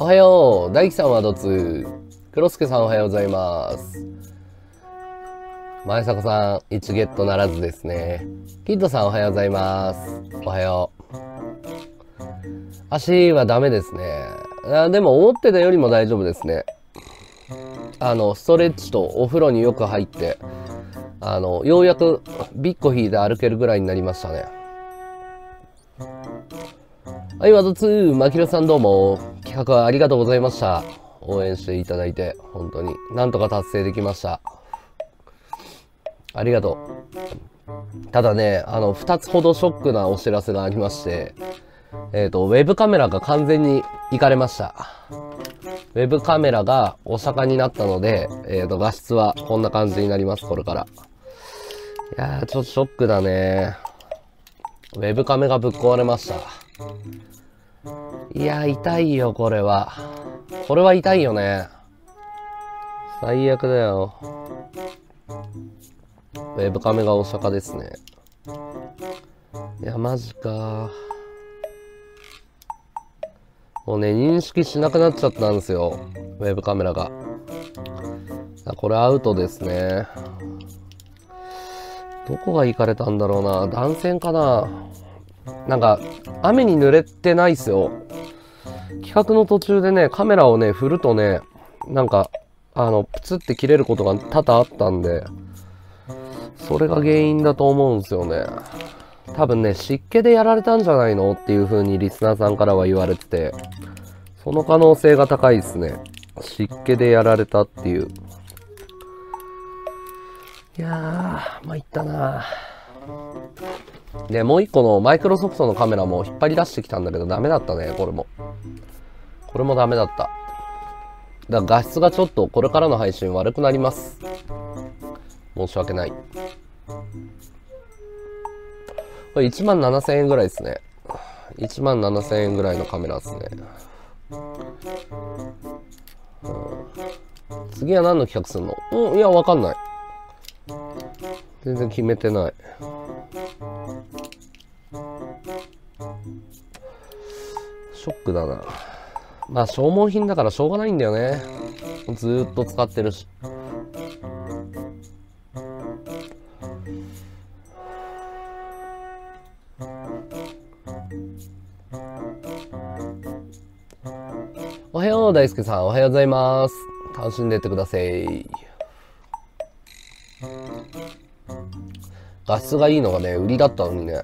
おはよう大樹さんはどつ黒助さんおはようございます。前迫さん1ゲットならずですね。キッドさんおはようございます。おはよう。足はダメですね。あでも思ってたよりも大丈夫ですね。あのストレッチとお風呂によく入ってあのようやくビッコ引いて歩けるぐらいになりましたねはい、ワード2、マキロさんどうも。企画ありがとうございました。応援していただいて、本当に。なんとか達成できました。ありがとう。ただね、あの、2つほどショックなお知らせがありまして、えっ、ー、と、ウェブカメラが完全に行かれました。ウェブカメラがお釈迦になったので、えっ、ー、と、画質はこんな感じになります、これから。いやー、ちょっとショックだね。ウェブカメがぶっ壊れました。いやー、痛いよ、これは。これは痛いよね。最悪だよ。ウェブカメが大阪ですね。いや、マジか。もうね、認識しなくなっちゃったんですよ。ウェブカメラが。これアウトですね。どこが行かれたんだろうな。断線かななんか、雨に濡れてないっすよ。企画の途中でね、カメラをね、振るとね、なんか、あの、プツって切れることが多々あったんで、それが原因だと思うんすよね。多分ね、湿気でやられたんじゃないのっていう風にリスナーさんからは言われてて、その可能性が高いですね。湿気でやられたっていう。いやー、参ったなで、もう一個のマイクロソフトのカメラも引っ張り出してきたんだけどダメだったね、これも。これもダメだった。だから画質がちょっとこれからの配信悪くなります。申し訳ない。これ1万7000円ぐらいですね。1万7000円ぐらいのカメラですね。うん、次は何の企画するの？うん、いや、わかんない。全然決めてない。ショックだな。まあ消耗品だからしょうがないんだよね。ずっと使ってるし。おはよう、大輔さん。おはようございます。楽しんでってください。画質がいいのがね、売りだったのにね。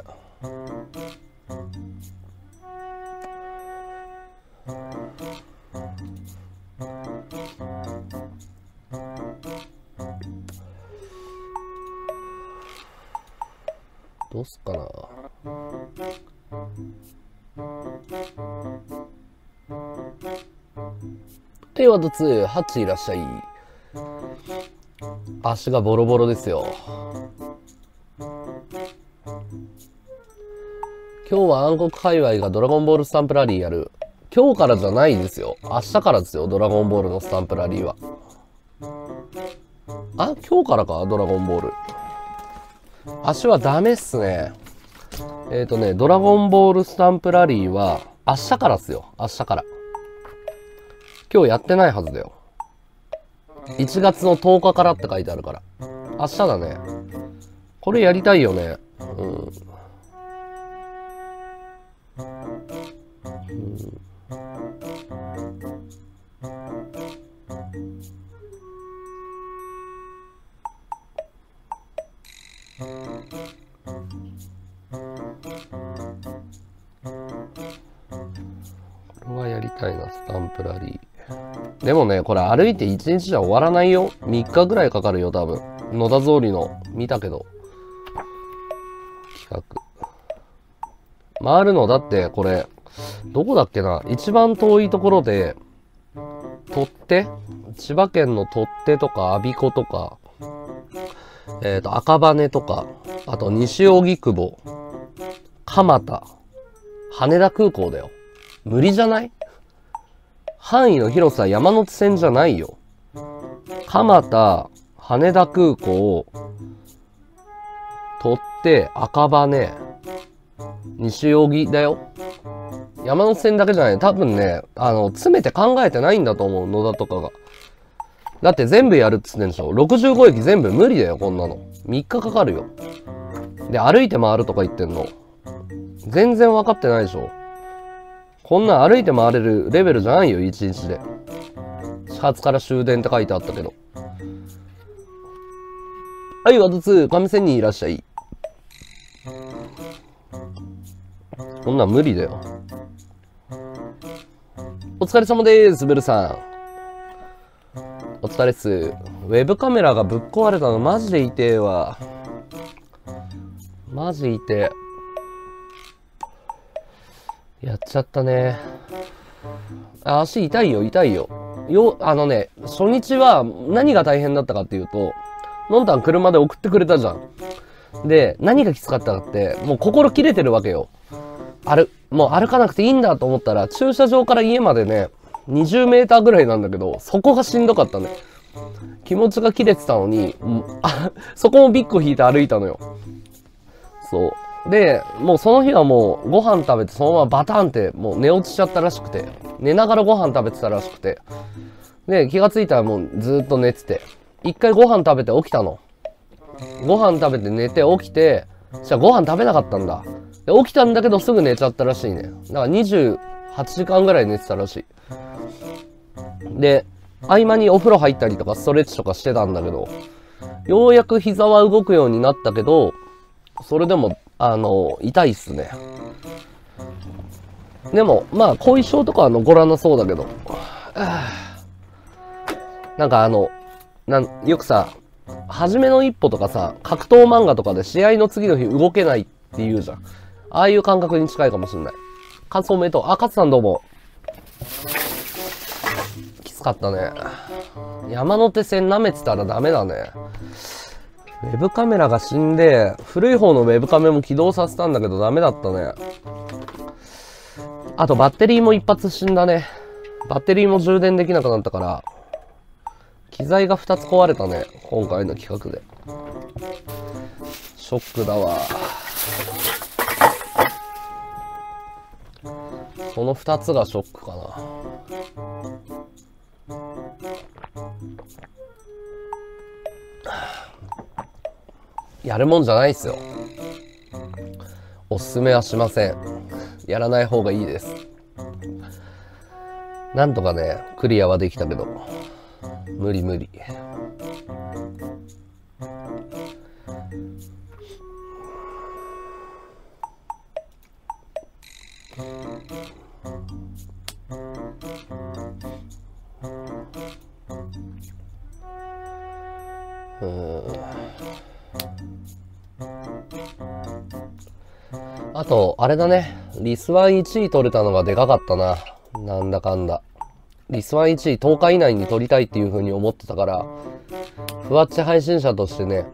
どうすっかなでは、ドツ、ハッチいらっしゃい。足がボロボロですよ。今日は暗黒界隈がドラゴンボールスタンプラリーやる。今日からじゃないですよ。明日からですよ、ドラゴンボールのスタンプラリーは。あ、今日からかドラゴンボール。足はダメっすね。えっ、ー、とね、ドラゴンボールスタンプラリーは明日からっすよ。明日から。今日やってないはずだよ。1月の10日からって書いてあるから。明日だね。これやりたいよね。うん。うんこれはやりたいな、スタンプラリー。でもね、これ歩いて1日じゃ終わらないよ。3日ぐらいかかるよ、多分。野田通りの、見たけど。企画。回るの、だってこれ、どこだっけな一番遠いところで、取っ手？千葉県の取っ手とか、我孫子とか、えっ、ー、と、赤羽とか、あと西荻窪、蒲田、羽田空港だよ。無理じゃない？範囲の広さ山手線じゃないよ。蒲田、羽田空港、取って、赤羽、西荻だよ。山手線だけじゃない。多分ね、あの、詰めて考えてないんだと思う、野田とかが。だって全部やるっつってんでしょ。65駅全部無理だよ、こんなの。3日かかるよ。で、歩いて回るとか言ってんの。全然分かってないでしょ。こんなん歩いて回れるレベルじゃないよ、1日で。始発から終電って書いてあったけど。はい、ワトツー、上線にいらっしゃい。こんなん無理だよ。お疲れ様です、ベルさん。お疲れっす。ウェブカメラがぶっ壊れたのマジで痛えわ。マジ痛え。やっちゃったね。足痛いよ、痛いよ。よ、あのね、初日は何が大変だったかっていうと、のんたん車で送ってくれたじゃん。で、何がきつかったかって、もう心切れてるわけよ。歩、もう歩かなくていいんだと思ったら、駐車場から家までね、20メーターぐらいなんだけど、そこがしんどかったね。気持ちが切れてたのに、あそこもビッグ引いて歩いたのよ。そう。で、もうその日はもうご飯食べてそのままバタンってもう寝落ちちゃったらしくて、寝ながらご飯食べてたらしくて、で、気がついたらもうずっと寝てて、一回ご飯食べて起きたの。ご飯食べて寝て起きて、じゃあご飯食べなかったんだ。で、起きたんだけどすぐ寝ちゃったらしいね。だから28時間ぐらい寝てたらしい。で、合間にお風呂入ったりとかストレッチとかしてたんだけど、ようやく膝は動くようになったけど、それでも、あの、痛いっすね。でも、まあ、後遺症とかは残らなそうだけど。なんかあの、なん、よくさ、初めの一歩とかさ、格闘漫画とかで試合の次の日動けないって言うじゃん。ああいう感覚に近いかもしんない。感想おめでとう。あ、勝さんどうも。きつかったね。山手線舐めてたらダメだね。ウェブカメラが死んで、古い方のウェブカメも起動させたんだけどダメだったね。あとバッテリーも一発死んだね。バッテリーも充電できなくなったから、機材が2つ壊れたね。今回の企画で。ショックだわ。その2つがショックかな。やるもんじゃないっすよ。おすすめはしません。やらない方がいいです。なんとかね、クリアはできたけど、無理無理。れだね。リスワン1位取れたのがでかかったな。なんだかんだ。リスワン1位10日以内に取りたいっていう風に思ってたから、ふわっち配信者としてね、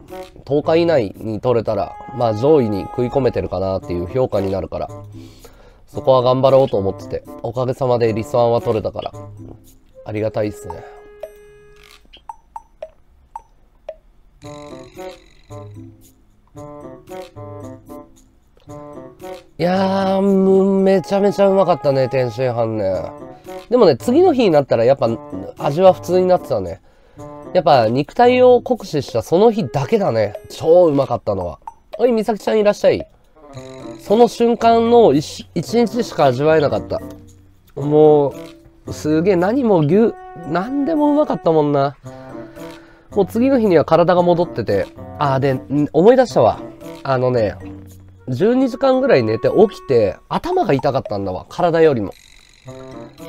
10日以内に取れたら、まあ上位に食い込めてるかなっていう評価になるから、そこは頑張ろうと思ってて、おかげさまでリスワンは取れたから、ありがたいっすね。ちゃめちゃうまかったね、天津飯ね。でもね、次の日になったらやっぱ味は普通になってたね。やっぱ肉体を酷使したその日だけだね。超うまかったのは。おい、みさきちゃんいらっしゃい。その瞬間の一日しか味わえなかった。もう、すげえ何も牛、何でもうまかったもんな。もう次の日には体が戻ってて、あーで、思い出したわ。あのね、12時間ぐらい寝て起きて、頭が痛かったんだわ。体よりも。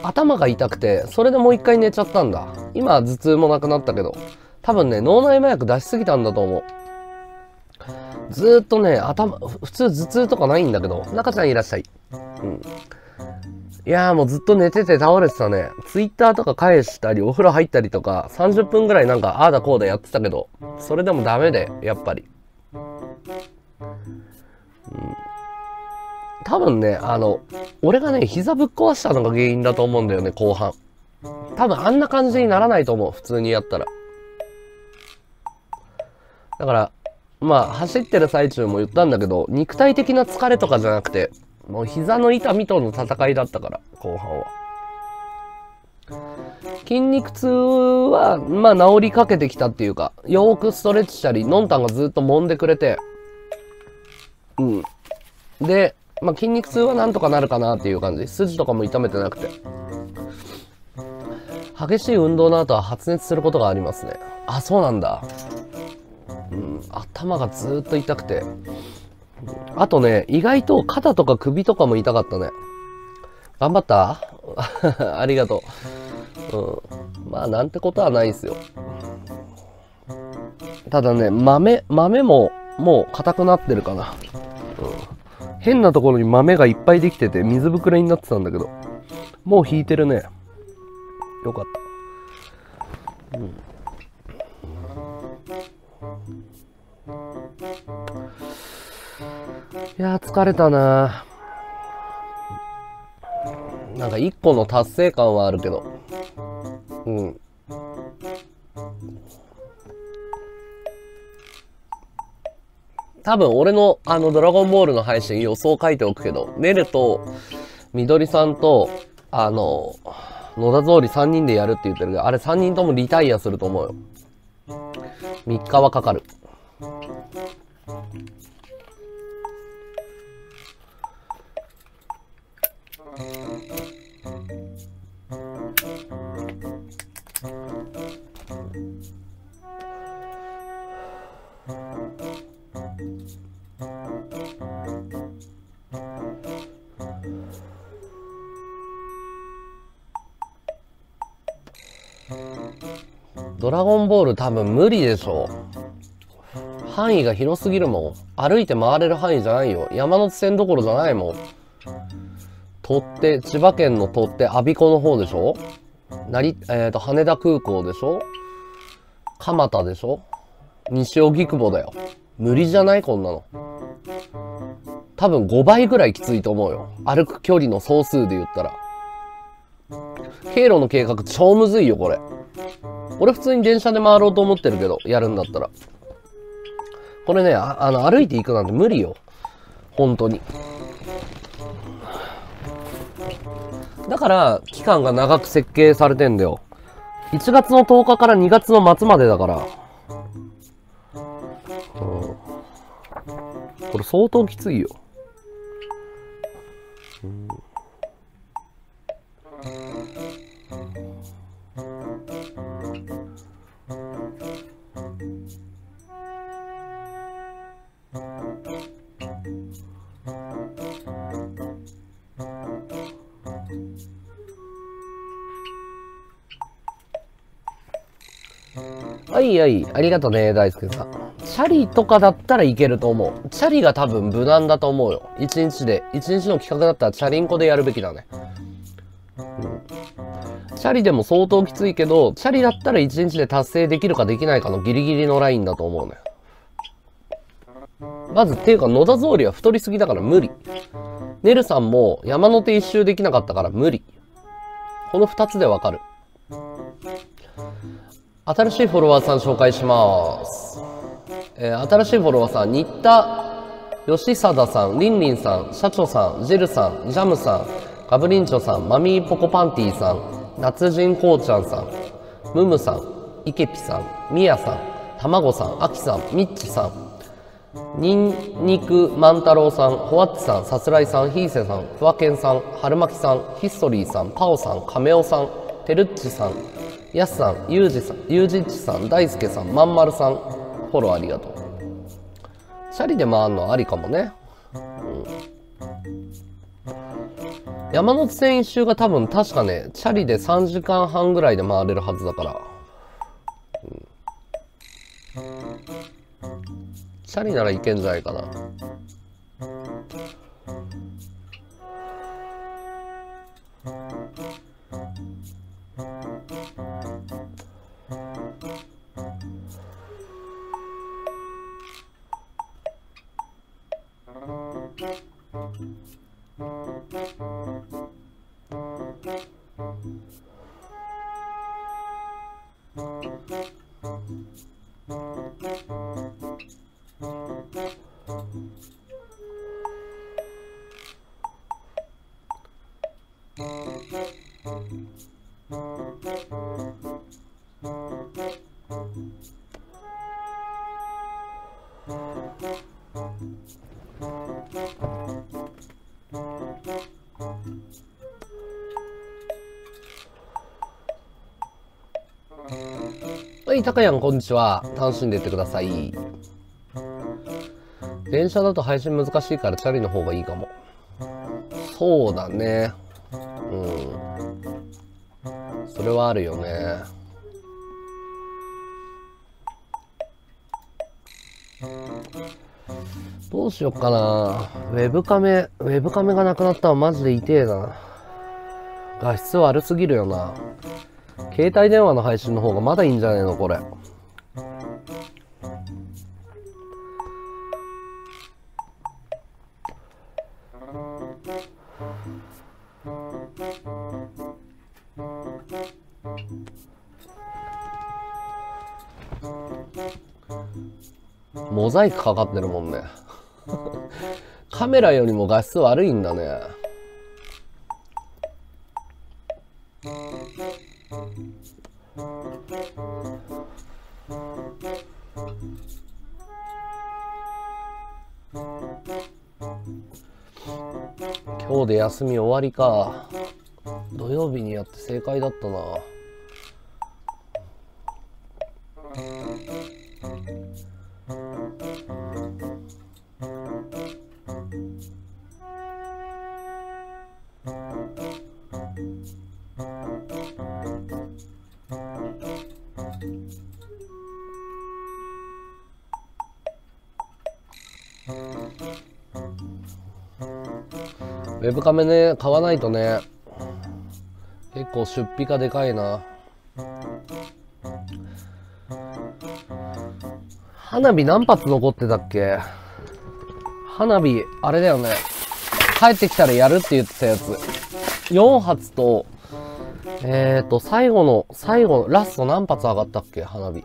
頭が痛くて、それでもう一回寝ちゃったんだ。今は頭痛もなくなったけど、多分ね、脳内麻薬出しすぎたんだと思う。ずっとね、頭、普通頭痛とかないんだけど、中ちゃんいらっしゃい。うん。いやーもうずっと寝てて倒れてたね。ツイッターとか返したり、お風呂入ったりとか、30分ぐらいなんか、ああだこうだやってたけど、それでもダメで、やっぱり。多分ね、あの、俺がね、膝ぶっ壊したのが原因だと思うんだよね、後半。多分あんな感じにならないと思う、普通にやったら。だから、まあ走ってる最中も言ったんだけど肉体的な疲れとかじゃなくてもう膝の痛みとの戦いだったから後半は筋肉痛はまあ治りかけてきたっていうかよーくストレッチしたりのんたんがずっと揉んでくれてうん。で、まあ、筋肉痛はなんとかなるかなっていう感じ。筋とかも痛めてなくて。激しい運動の後は発熱することがありますね。あそうなんだ。うん。頭がずっと痛くて。あとね意外と肩とか首とかも痛かったね。頑張った？ありがとう。うん。まあ、なんてことはないですよ。ただね、豆、豆ももう硬くなってるかな。変なところに豆がいっぱいできてて水ぶくれになってたんだけど、もう引いてるね。よかった。うん。いや疲れたななんか一個の達成感はあるけど。うん。多分俺のあのドラゴンボールの配信予想書いておくけど、ネルと、みどりさんと、あの、野田通り3人でやるって言ってるけど、あれ3人ともリタイアすると思うよ。3日はかかる。ドラゴンボール多分無理でしょ。う範囲が広すぎるもん。歩いて回れる範囲じゃないよ。山手線どころじゃないもん。取って千葉県の取って我孫子の方でしょ。成えっ、ー、と羽田空港でしょ。蒲田でしょ。西荻窪だよ。無理じゃない？こんなの。多分5倍ぐらいきついと思うよ。歩く距離の総数で言ったら。経路の計画超むずいよこれ。俺普通に電車で回ろうと思ってるけど、やるんだったら。これね、ああの、歩いていくなんて無理よ。本当に。だから、期間が長く設計されてんだよ。1月の10日から2月の末までだから。うん。これ相当きついよ。うんはいはい、ありがとね、大輔さん。チャリとかだったらいけると思う。チャリが多分無難だと思うよ。一日で。一日の企画だったらチャリンコでやるべきだね。うん。チャリでも相当きついけど、チャリだったら一日で達成できるかできないかのギリギリのラインだと思うね。まず、ていうか野田総理は太りすぎだから無理。ネルさんも山手一周できなかったから無理。この二つでわかる。新しいフォロワーさん紹介します。えー、新しいフォロワーさん、新田吉貞さん、りんりんさん、社長さん、ジルさん、ジャムさん、ガブリンチョさん、マミーポコパンティさん、夏人こうちゃんさん、ムムさん、イケピさん、ミヤさん、たまごさん、アキさん、ミッチさん、ニンニク万太郎さん、ホワッチさん、さすらいさん、ヒーセさん、ふわけんさん、はるまきさん、ヒストリーさん、パオさん、カメオさん、てるっちさん、やすさん、ゆうじさん、ゆうじっちさん、大輔さん、まんまるさん、フォローありがとう。チャリで回るのありかもね。うん、山手線一周が多分確かね、チャリで3時間半ぐらいで回れるはずだから。うん、チャリならいけんじゃないかな。はい、たかやん、こんにちは。楽しんでいってください。電車だと配信難しいからチャリの方がいいかも。そうだね。それはあるよね。どうしよっかな。ウェブカメ、ウェブカメがなくなったらマジで痛えな。画質悪すぎるよな。携帯電話の配信の方がまだいいんじゃねえのこれ。ザイクかかってるもんね。カメラよりも画質悪いんだね。今日で休み終わりか。土曜日にやって正解だったな。ウェブカメね、買わないとね。結構出費がでかいな。花火何発残ってたっけ？花火、あれだよね。帰ってきたらやるって言ってたやつ。4発と、えーと、最後の、最後の、ラスト何発上がったっけ？花火。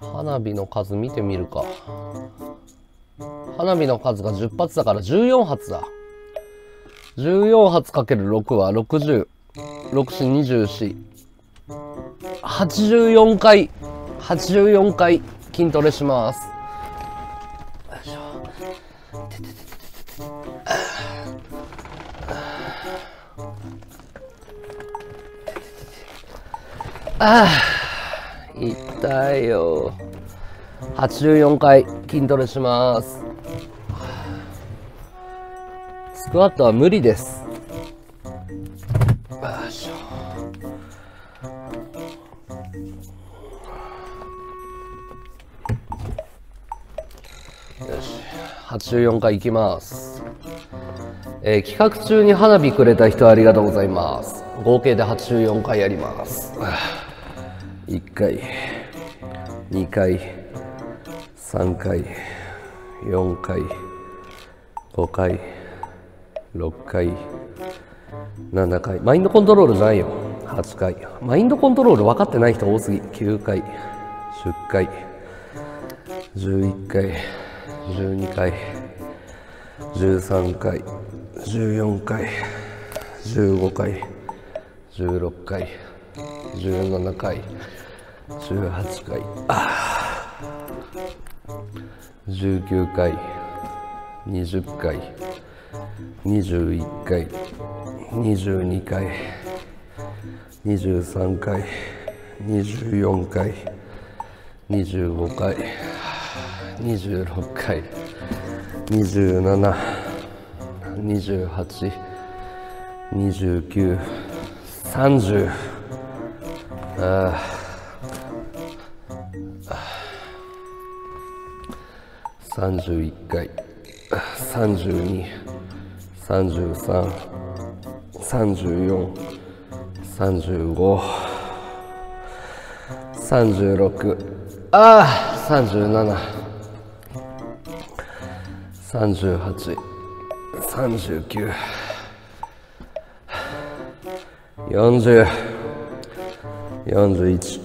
花火の数見てみるか。花火の数が10発だから14発だ。14発かける6は60。6、4、24。84回、84回筋トレします。よいしょ。ててててててああ、痛いよ。84回筋トレします。スクワットは無理です。よいしょよし、84回いきます。えー企画中に花火くれた人ありがとうございます。合計で84回やります。1回、2回、3回、4回、5回、6回、7回。マインドコントロールないよ。8回。マインドコントロール分かってない人多すぎ。9回、10回、11回、12回、13回、14回、15回、16回、17回、18回、あ19回、20回、21回、22回、23回、24回、25回、26回、27、28、29、30、ああ31回、32、33、34、35、36、ああ、37、38、39、40、41、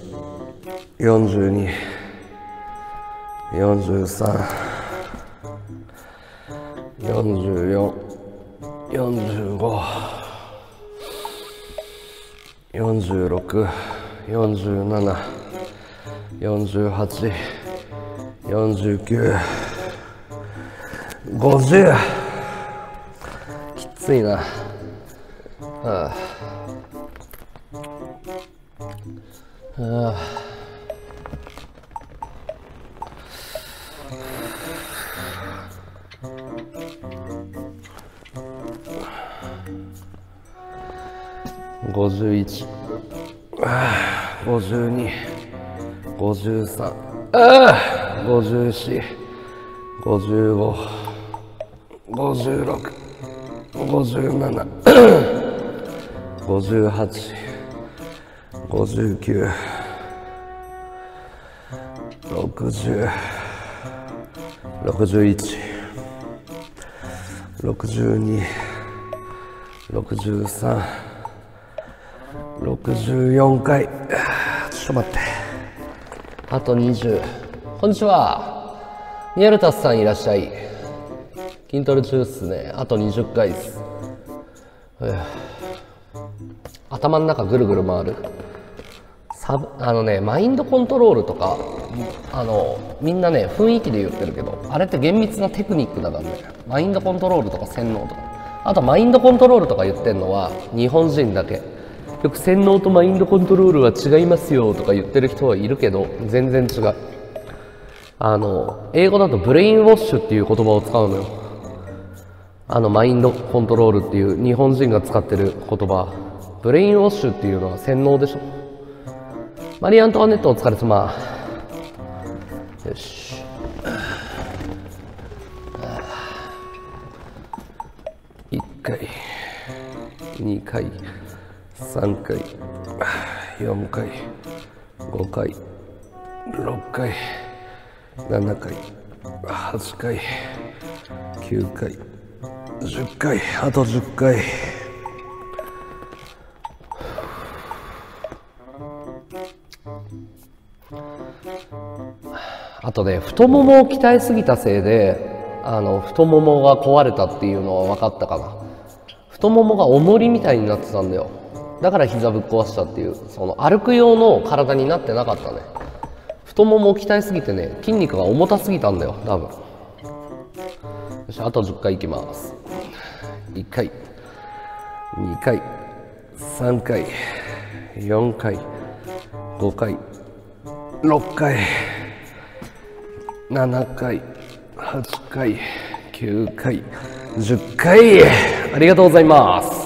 42、43、44、45 46 47 48 49 50きついな。ああ。ああ。51ああ52 53ああ54 55 56 57 58 59 60 61 62 63 64回。ちょっと待って。あと20こんにちは。ニアルタスさんいらっしゃい。筋トレ中っすね。あと20回っす。頭の中ぐるぐる回る。サブあのねマインドコントロールとかあのみんなね雰囲気で言ってるけどあれって厳密なテクニックだからね。マインドコントロールとか洗脳とか。あとマインドコントロールとか言ってるのは日本人だけ。よく洗脳とマインドコントロールは違いますよとか言ってる人はいるけど全然違う。あの英語だと brainwash っていう言葉を使うのよ。あのマインドコントロールっていう日本人が使ってる言葉。 brainwash っていうのは洗脳でしょ。マリー・アントワネットお疲れ様。よし。1回2回。3回。4回。5回。6回。7回。8回。9回。10回。あと10回。あとね太ももを鍛えすぎたせいであの太ももが壊れたっていうのは分かったかな。太ももが重りみたいになってたんだよ。だから膝ぶっ壊したっていうその歩く用の体になってなかったね。太ももを鍛えすぎてね筋肉が重たすぎたんだよ多分。よしあと10回いきます。1回。2回。3回。4回。5回。6回。7回。8回。9回。10回。ありがとうございます。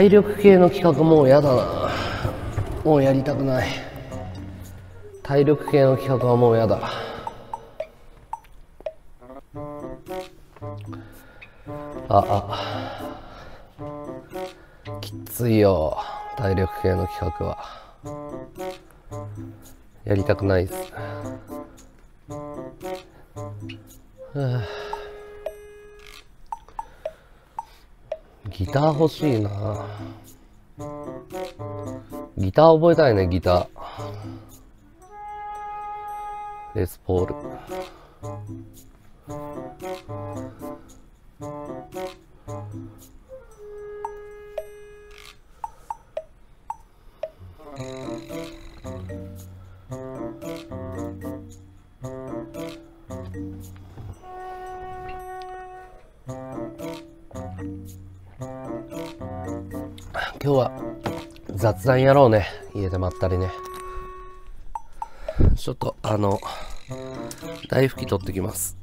体力系の企画もうやだな。もうやりたくない。体力系の企画はもうやだ。ああ。きついよ体力系の企画は。やりたくないです、はあ。ギター欲しいな。ギター覚えたいねギター。レスポール今日は雑談やろうね。家でまったりね。ちょっとあの大拭き取ってきます。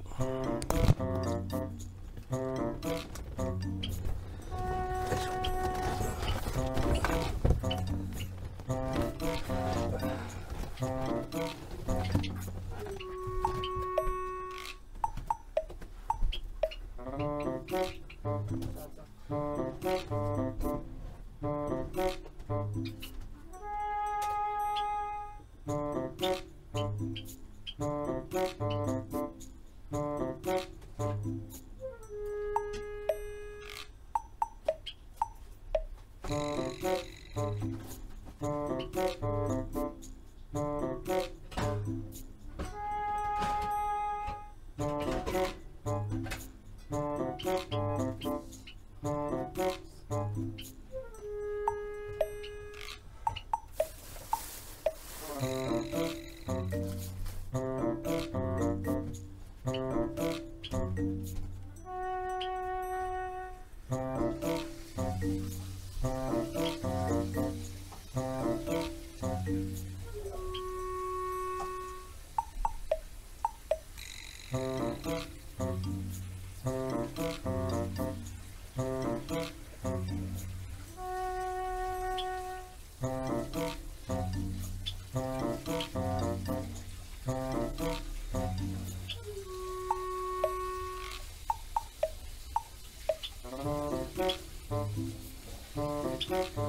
あ、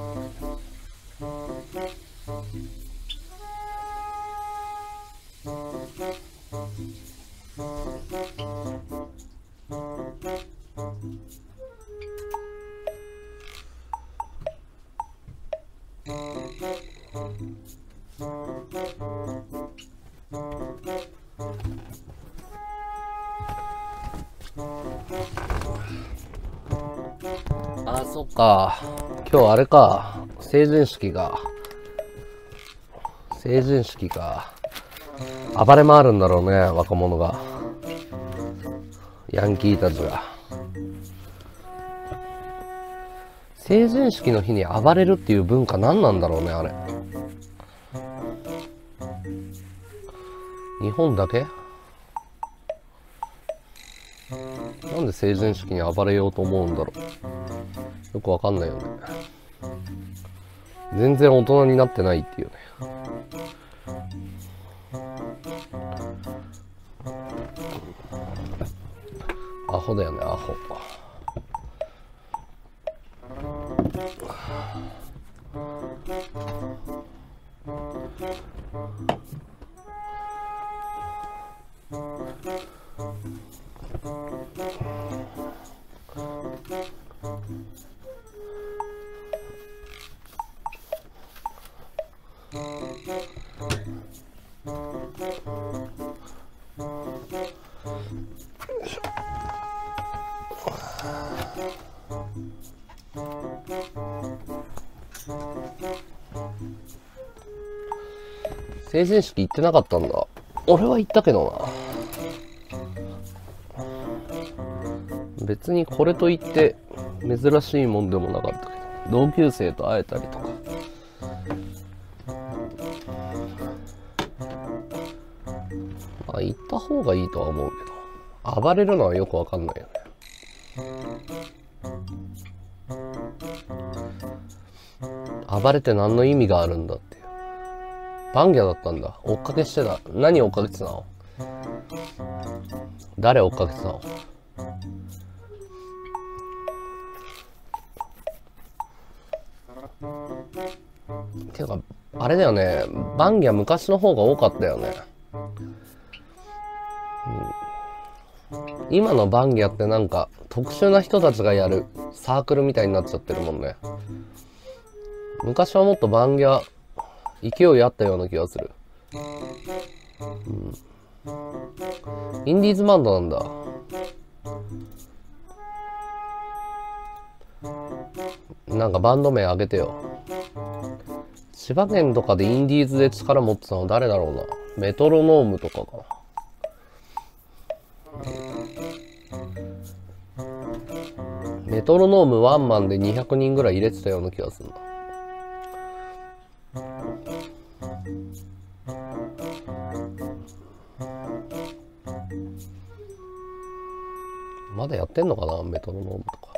そっか。今日あれか。成人式が。成人式が。暴れ回るんだろうね、若者が。ヤンキーたちが。成人式の日に暴れるっていう文化何なんだろうね、あれ。日本だけ？なんで成人式に暴れようと思うんだろう。よくわかんないよね。全然大人になってないっていうね。成式行ってなかったんだ。俺は行ったけどな。別にこれといって珍しいもんでもなかったけど、同級生と会えたりとか。まあ行った方がいいとは思うけど、暴れるのはよくわかんないよね。暴れて何の意味があるんだって。バンギャだったんだ。追っかけしてた。何追っかけてたの？誰追っかけてたの？ていうか、あれだよね。バンギャ昔の方が多かったよね。うん、今のバンギャってなんか特殊な人たちがやるサークルみたいになっちゃってるもんね。昔はもっとバンギャ勢いあったような気がする。うん。インディーズバンドなんだ。なんかバンド名あげてよ。千葉県とかでインディーズで力持ってたの誰だろうな。メトロノームとかかな。メトロノームワンマンで200人ぐらい入れてたような気がするな。てんのかな？メトロノームとか。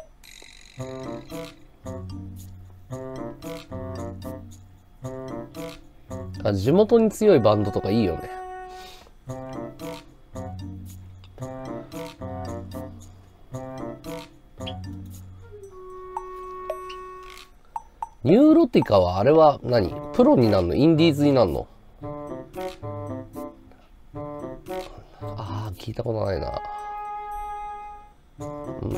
あ地元に強いバンドとかいいよね。ニューロティカはあれは何？プロになるの？インディーズになるの？ああ、聞いたことないな。うん。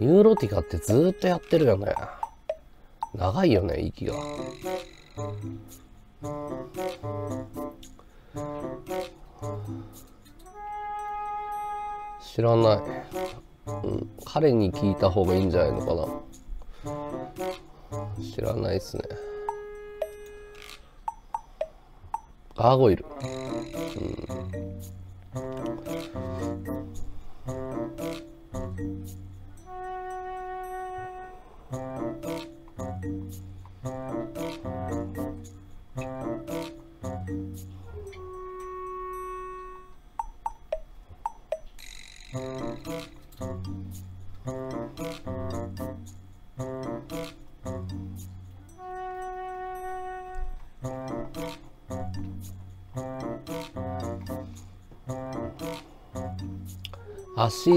ニューロティカってずっとやってるよね。長いよね、息が。知らない。うん、彼に聞いた方がいいんじゃないのかな。知らないっすね。ガーゴイル。うん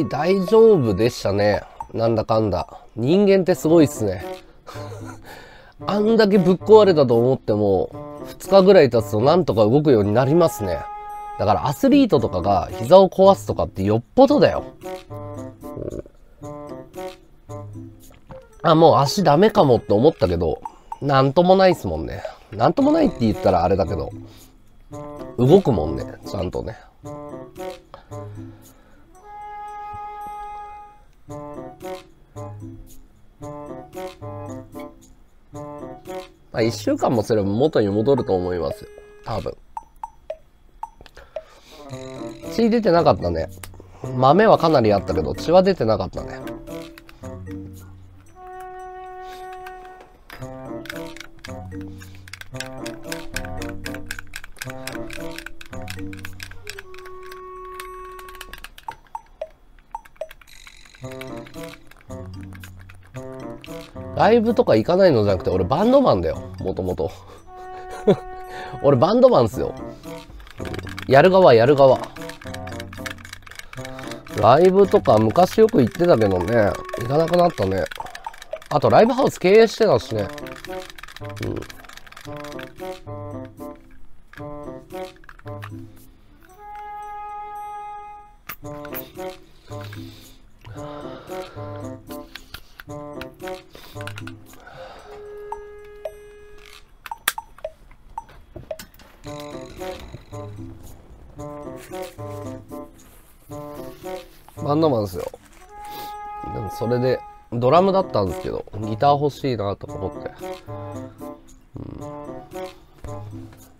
大丈夫でしたね。なんだかんだ。人間ってすごいっすね。あんだけぶっ壊れたと思っても、2日ぐらい経つとなんとか動くようになりますね。だからアスリートとかが膝を壊すとかってよっぽどだよ。あ、もう足ダメかもって思ったけど、なんともないっすもんね。なんともないって言ったらあれだけど、動くもんね、ちゃんとね。まあ、1週間もすれば元に戻ると思います。多分。血出てなかったね。豆はかなりあったけど、血は出てなかったね。ライブとか行かないのじゃなくて、俺バンドマンだよ、もともと。俺バンドマンっすよ。やる側、やる側。ライブとか昔よく行ってたけどね、行かなくなったね。あとライブハウス経営してたしね。うん。バンドマンですよ。でもそれで、ドラムだったんですけど、ギター欲しいなとか思って。うん。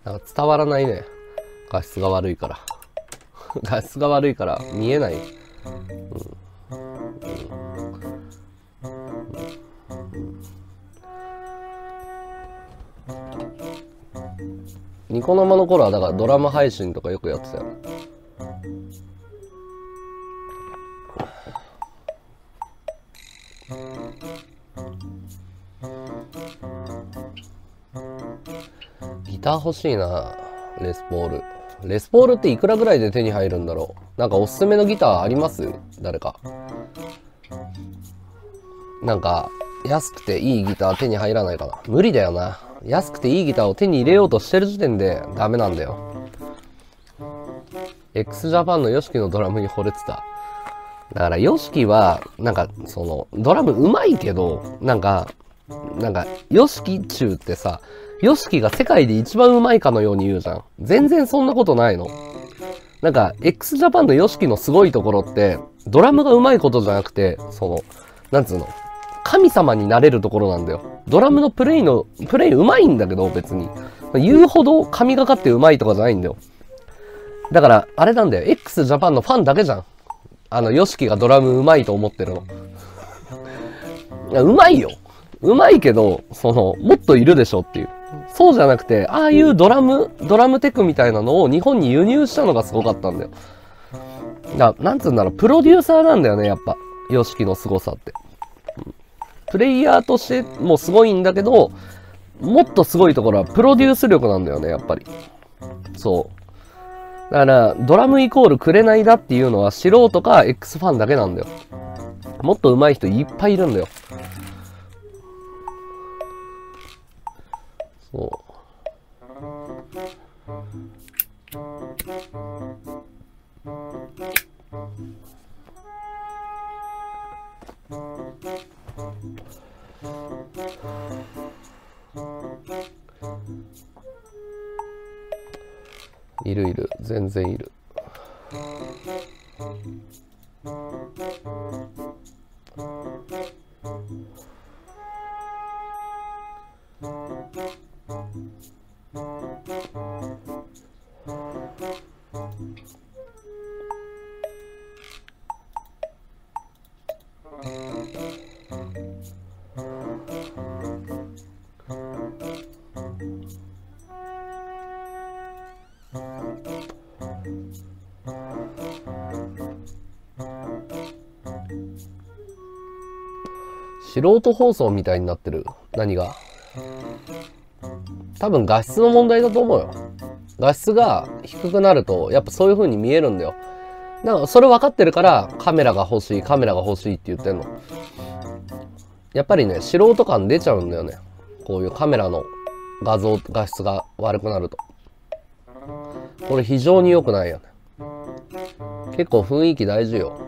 なんか伝わらないね。画質が悪いから。画質が悪いから見えない。うん。ニコ生の頃はだからドラマ配信とかよくやってたよ。ギター欲しいなレスポール。レスポールっていくらぐらいで手に入るんだろうなんかおすすめのギターあります？誰か。なんか、安くていいギター手に入らないかな。無理だよな。安くていいギターを手に入れようとしてる時点でダメなんだよ。x ジャパンの YOSHIKI のドラムに惚れてた。だから YOSHIKI は、なんか、その、ドラム上手いけど、なんか、なんか、YOSHIKI 中ってさ、YOSHIKI が世界で一番上手いかのように言うじゃん。全然そんなことないの。なんか、x ジャパンの YOSHIKI のすごいところって、ドラムが上手いことじゃなくて、その、なんつうの、神様になれるところなんだよ。ドラムのプレイの、プレイ上手いんだけど、別に。言うほど神がかって上手いとかじゃないんだよ。だから、あれなんだよ。x ジャパンのファンだけじゃん。あの、ヨシキがドラム上手いと思ってるの。いや、上手いよ。上手いけど、その、もっといるでしょっていう。そうじゃなくて、ああいうドラム、ドラムテクみたいなのを日本に輸入したのがすごかったんだよ。だなんつうんだろう、プロデューサーなんだよね、やっぱ。ヨシキの凄さって。プレイヤーとしてもすごいんだけど、もっとすごいところはプロデュース力なんだよね、やっぱり。そう。だから、ドラムイコールくれないだっていうのは素人か X ファンだけなんだよ。もっと上手い人いっぱいいるんだよ。そう。いるいる。全然いる。素人放送みたいになってる。何が？多分画質の問題だと思うよ。画質が低くなるとやっぱそういう風に見えるんだよ。だからそれ分かってるからカメラが欲しいカメラが欲しいって言ってんの。やっぱりね素人感出ちゃうんだよね。こういうカメラの画像画質が悪くなると。これ非常に良くないよね。結構雰囲気大事よ。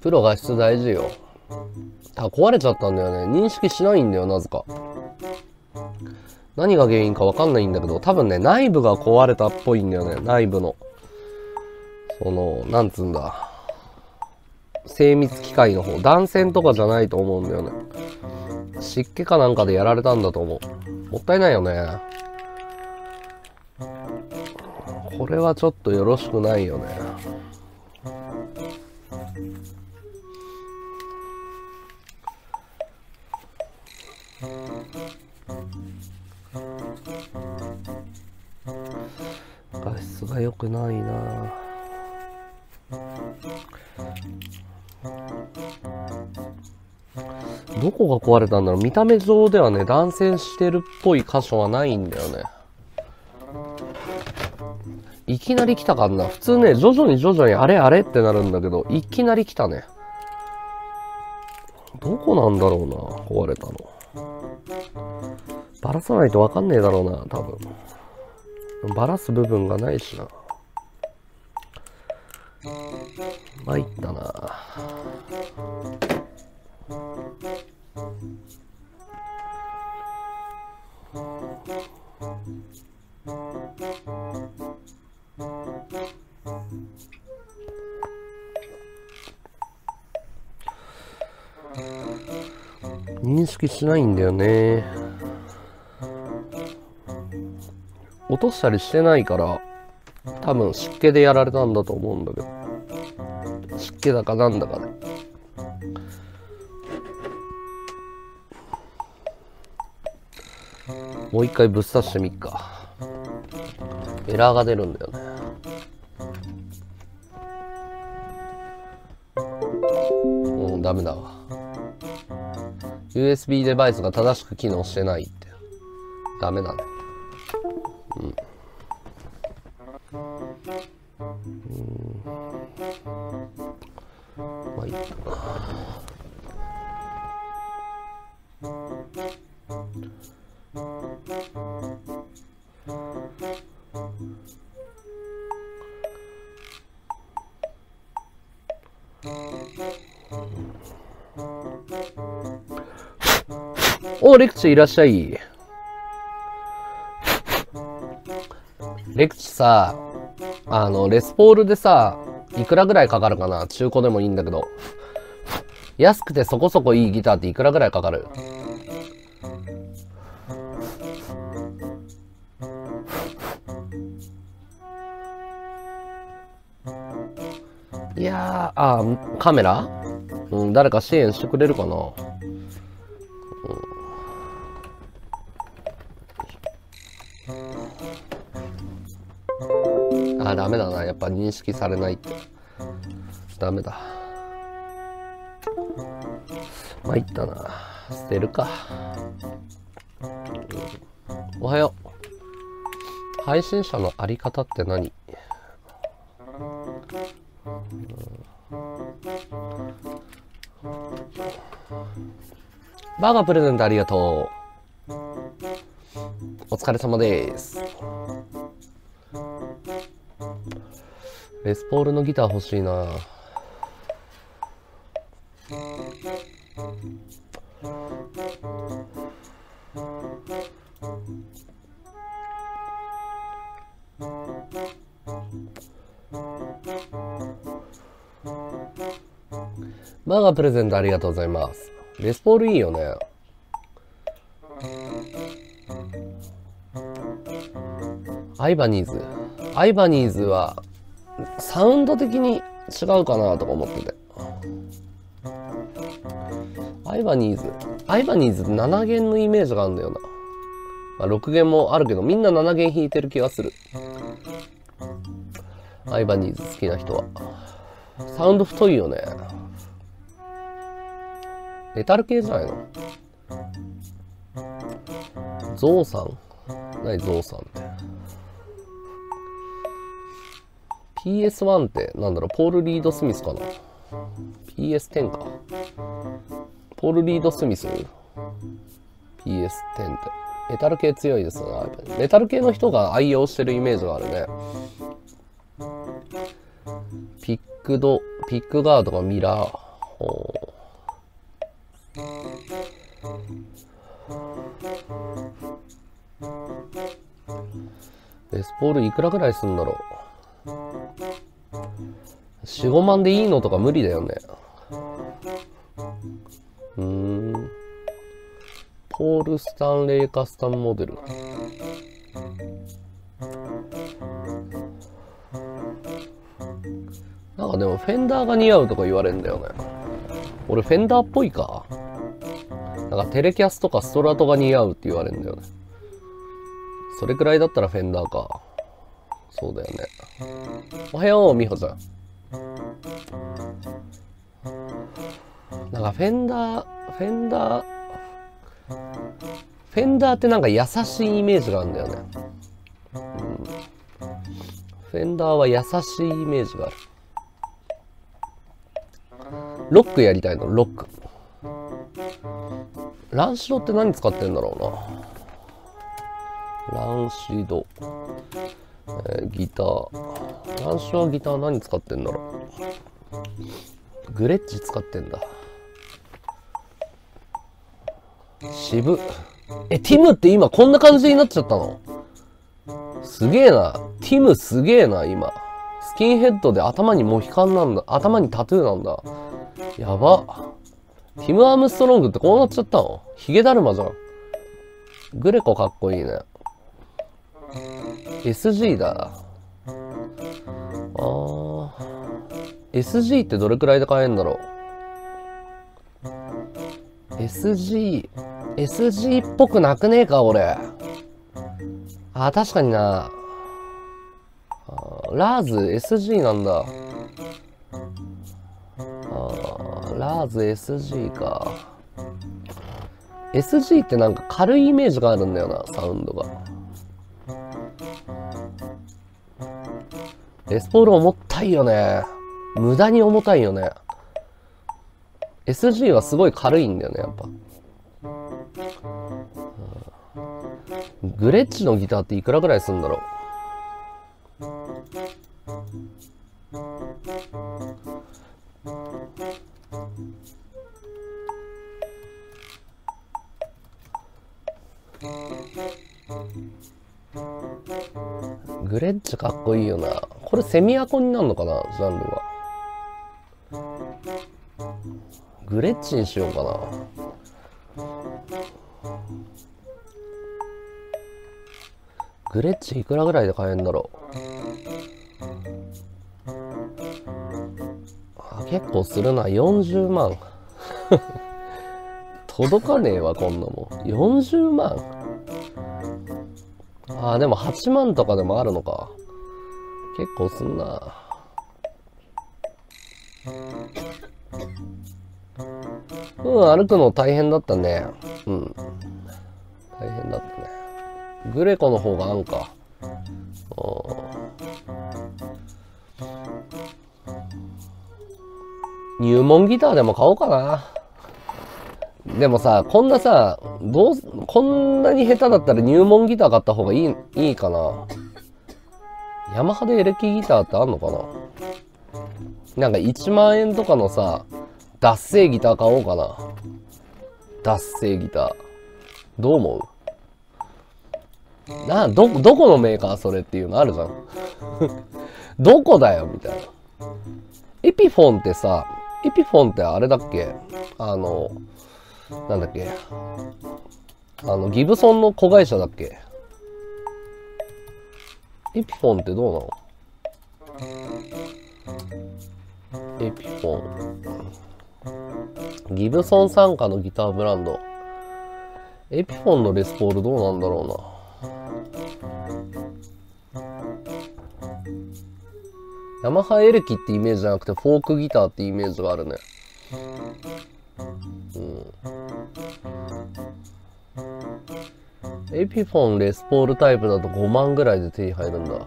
プロ画質大事よ。あ、壊れちゃったんだよね。認識しないんだよ、なぜか。何が原因かわかんないんだけど、多分ね、内部が壊れたっぽいんだよね、内部の。その、なんつうんだ。精密機械の方。断線とかじゃないと思うんだよね。湿気かなんかでやられたんだと思う。もったいないよね。これはちょっとよろしくないよね。画質が良くないな。どこが壊れたんだろう？見た目上ではね断線してるっぽい箇所はないんだよね。いきなり来たかんな。普通ね徐々に徐々にあれあれってなるんだけどいきなり来たね。どこなんだろうな壊れたの。バラさないとわかんねえだろうな多分。バラす部分がないしな。参ったな。認識しないんだよね。落としたりしてないから多分湿気でやられたんだと思うんだけど。湿気だかなんだかで、ね、もう一回ぶっ刺してみっか。エラーが出るんだよね。もうダメだわ。USB デバイスが正しく機能してないって。ダメだね。レクチいらっしゃい。レクチさ、あの、レスポールでさ、いくらぐらいかかるかな？中古でもいいんだけど。安くてそこそこいいギターっていくらぐらいかかる？いやー、あカメラ？うん、誰か支援してくれるかな、ぱ認識されない。ダメだ。参ったな。捨てるか。おはよう。配信者のあり方って何？バーガープレゼントありがとう。お疲れ様です。レスポールのギター欲しいな。バーガプレゼントありがとうございます。レスポールいいよね。アイバニーズ。アイバニーズは、サウンド的に違うかなとか思ってて。アイバニーズ。アイバニーズって7弦のイメージがあるんだよな。まあ、6弦もあるけど、みんな7弦弾いてる気がする。アイバニーズ好きな人は。サウンド太いよね。メタル系じゃないの？ゾウさん？何ゾウさんって。PS1 ってなんだろうポール・リード・スミスかな ?PS10 か。ポール・リード・スミス ?PS10 って。メタル系強いですよね。メタル系の人が愛用してるイメージがあるね。ピックド、ピックガードがミラー。ほうレスポールいくらぐらいするんだろう？4、5万でいいのとか無理だよね。うん。ポール・スタンレーカスタムモデル。なんかでもフェンダーが似合うとか言われるんだよね。俺フェンダーっぽいか。なんかテレキャスとかストラトが似合うって言われるんだよね。それくらいだったらフェンダーか。そうだよね。おはよう、みほちゃん。なんかフェンダー、フェンダー、フェンダーってなんか優しいイメージがあるんだよね。うん、フェンダーは優しいイメージがある。ロックやりたいの、ロック。ランシドって何使ってんだろうな。ランシド。えーギター。ランシドはギター何使ってんだろう？グレッチ使ってんだ。渋。え、ティムって今こんな感じになっちゃったの？すげえな。ティムすげえな、今。スキンヘッドで頭にモヒカンなんだ。頭にタトゥーなんだ。やば。ティム・アームストロングってこうなっちゃったの？ヒゲだるまじゃん。グレコかっこいいね。SG だ。あー。SG ってどれくらいで買えるんだろう ?SG、SG っぽくなくねえか、俺。あ、確かにな。ーラーズ SG なんだ。あーラーズ SG か。SG ってなんか軽いイメージがあるんだよな、サウンドが。レスポール重たいよね。無駄に重たいよね。SG はすごい軽いんだよね、やっぱ。うんグレッチのギターっていくらぐらいするんだろう？グレッチかっこいいよな。これセミアコになるのかな、ジャンルは。グレッチにしようかな。グレッチいくらぐらいで買えるんだろう？あ結構するな40万 届かねえわこんなもん40万ああでも8万とかでもあるのか。結構すんな。うん歩くの大変だったね。うん。大変だったね。グレコの方があんか。入門ギターでも買おうかな。でもさ、こんなさ、どう、こんなに下手だったら入門ギター買った方がいい、いいかな？ヤマハでエレキギターってあんのかな？なんか1万円とかのさ、脱製ギター買おうかな。脱製ギター。どう思う？な、ど、どこのメーカーそれっていうのあるじゃん。どこだよ？みたいな。エピフォンってさ、エピフォンってあれだっけ？あの、なんだっけ？あの、ギブソンの子会社だっけ？エピフォンってどうなの？エピフォン。ギブソン傘下のギターブランド。エピフォンのレスポールどうなんだろうな。ヤマハエレキってイメージじゃなくてフォークギターってイメージがあるね。うん。エピフォンレスポールタイプだと5万ぐらいで手に入るんだ。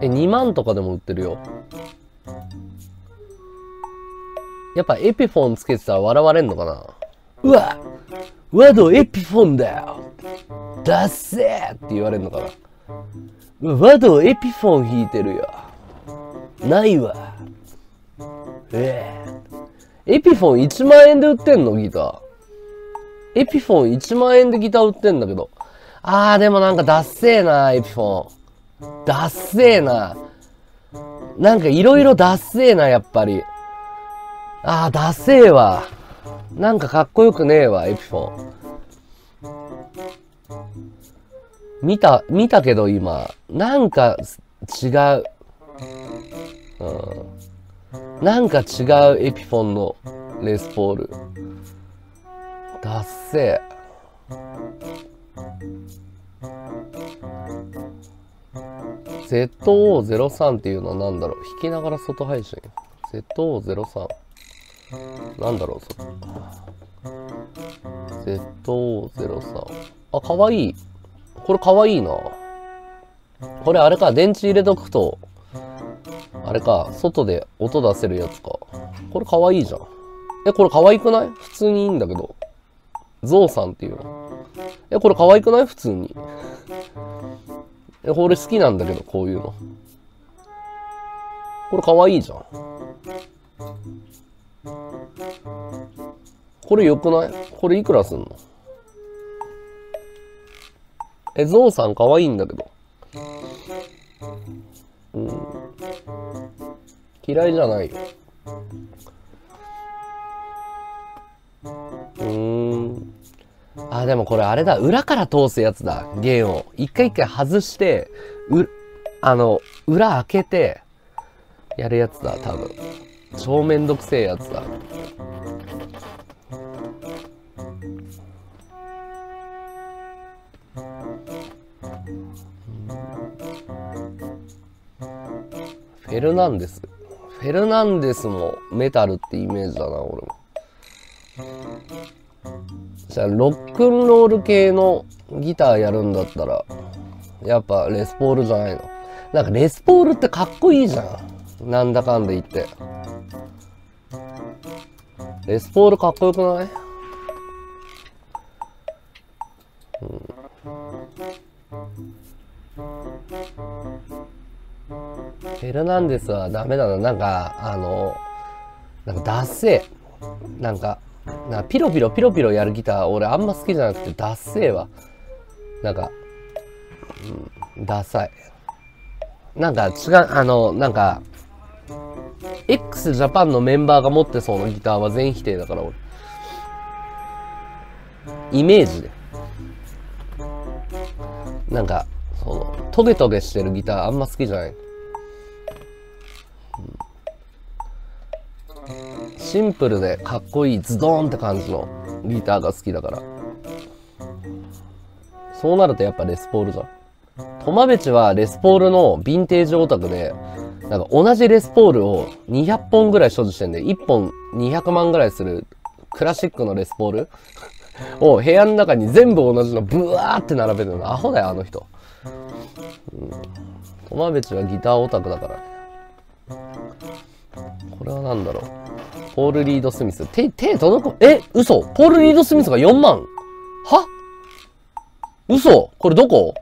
え、2万とかでも売ってるよ。やっぱエピフォンつけてたら笑われんのかなうわワドエピフォンだよダッセーって言われんのかなワドエピフォン弾いてるよ。ないわ。ええエピフォン1万円で売ってんの？ギター。エピフォン1万円でギター売ってんだけど。あー、でもなんかダッセーな、エピフォン。ダッセーな。なんかいろいろダッセーな、やっぱり。あー、ダッセーわ。なんかかっこよくねえわ、エピフォン。見た、見たけど今、なんか違う。うん。なんか違うエピフォンのレスポール。ダッセー。ZO03 っていうのは何だろう？弾きながら外配信？ZO03。なんだろうそれ。ZO03。あ、かわいい。これかわいいな。これあれか、電池入れとくと、あれか、外で音出せるやつか。これかわいいじゃん。え、これかわいくない？普通にいいんだけど。ゾウさんっていうの。え、これかわいくない？普通に。え、これ好きなんだけど、こういうの。これかわいいじゃん。これ良くない？これいくらすんの？え、ゾウさんかわいいんだけど。うん。嫌いじゃないよ。うーん。あ、でもこれあれだ。裏から通すやつだ。弦を。一回一回外して、う、あの、裏開けて、やるやつだ、多分。超めんどくせえやつだ。フェルナンデス。フェルナンデスもメタルってイメージだな、俺も。じゃあ、ロックンロール系のギターやるんだったら、やっぱレスポールじゃないの。なんかレスポールってかっこいいじゃん。なんだかんで言って。レスポールかっこよくない？うん。フェルナンデスはダメだな。なんか、あの、なんか、ダッセー。なんか、なピロピロピロピロやるギター、俺あんま好きじゃなくて、ダッセーは。なんか、うん、ダサい。なんか違う、あの、なんか、x ジャパンのメンバーが持ってそうなギターは全否定だから俺。イメージで。なんか、その、トゲトゲしてるギターあんま好きじゃない。シンプルでかっこいいズドーンって感じのギターが好きだから。そうなるとやっぱレスポールじゃん。トマベチはレスポールのヴィンテージオタクでなんか同じレスポールを200本ぐらい所持してんで1本200万ぐらいするクラシックのレスポールを部屋の中に全部同じのブワーって並べてるの。アホだよあの人、うん、トマベチはギターオタクだから。ねこれは何だろう。ポール・リード・スミス。手、手届く？え、嘘。ポール・リード・スミスが4万。は？嘘。これどこ？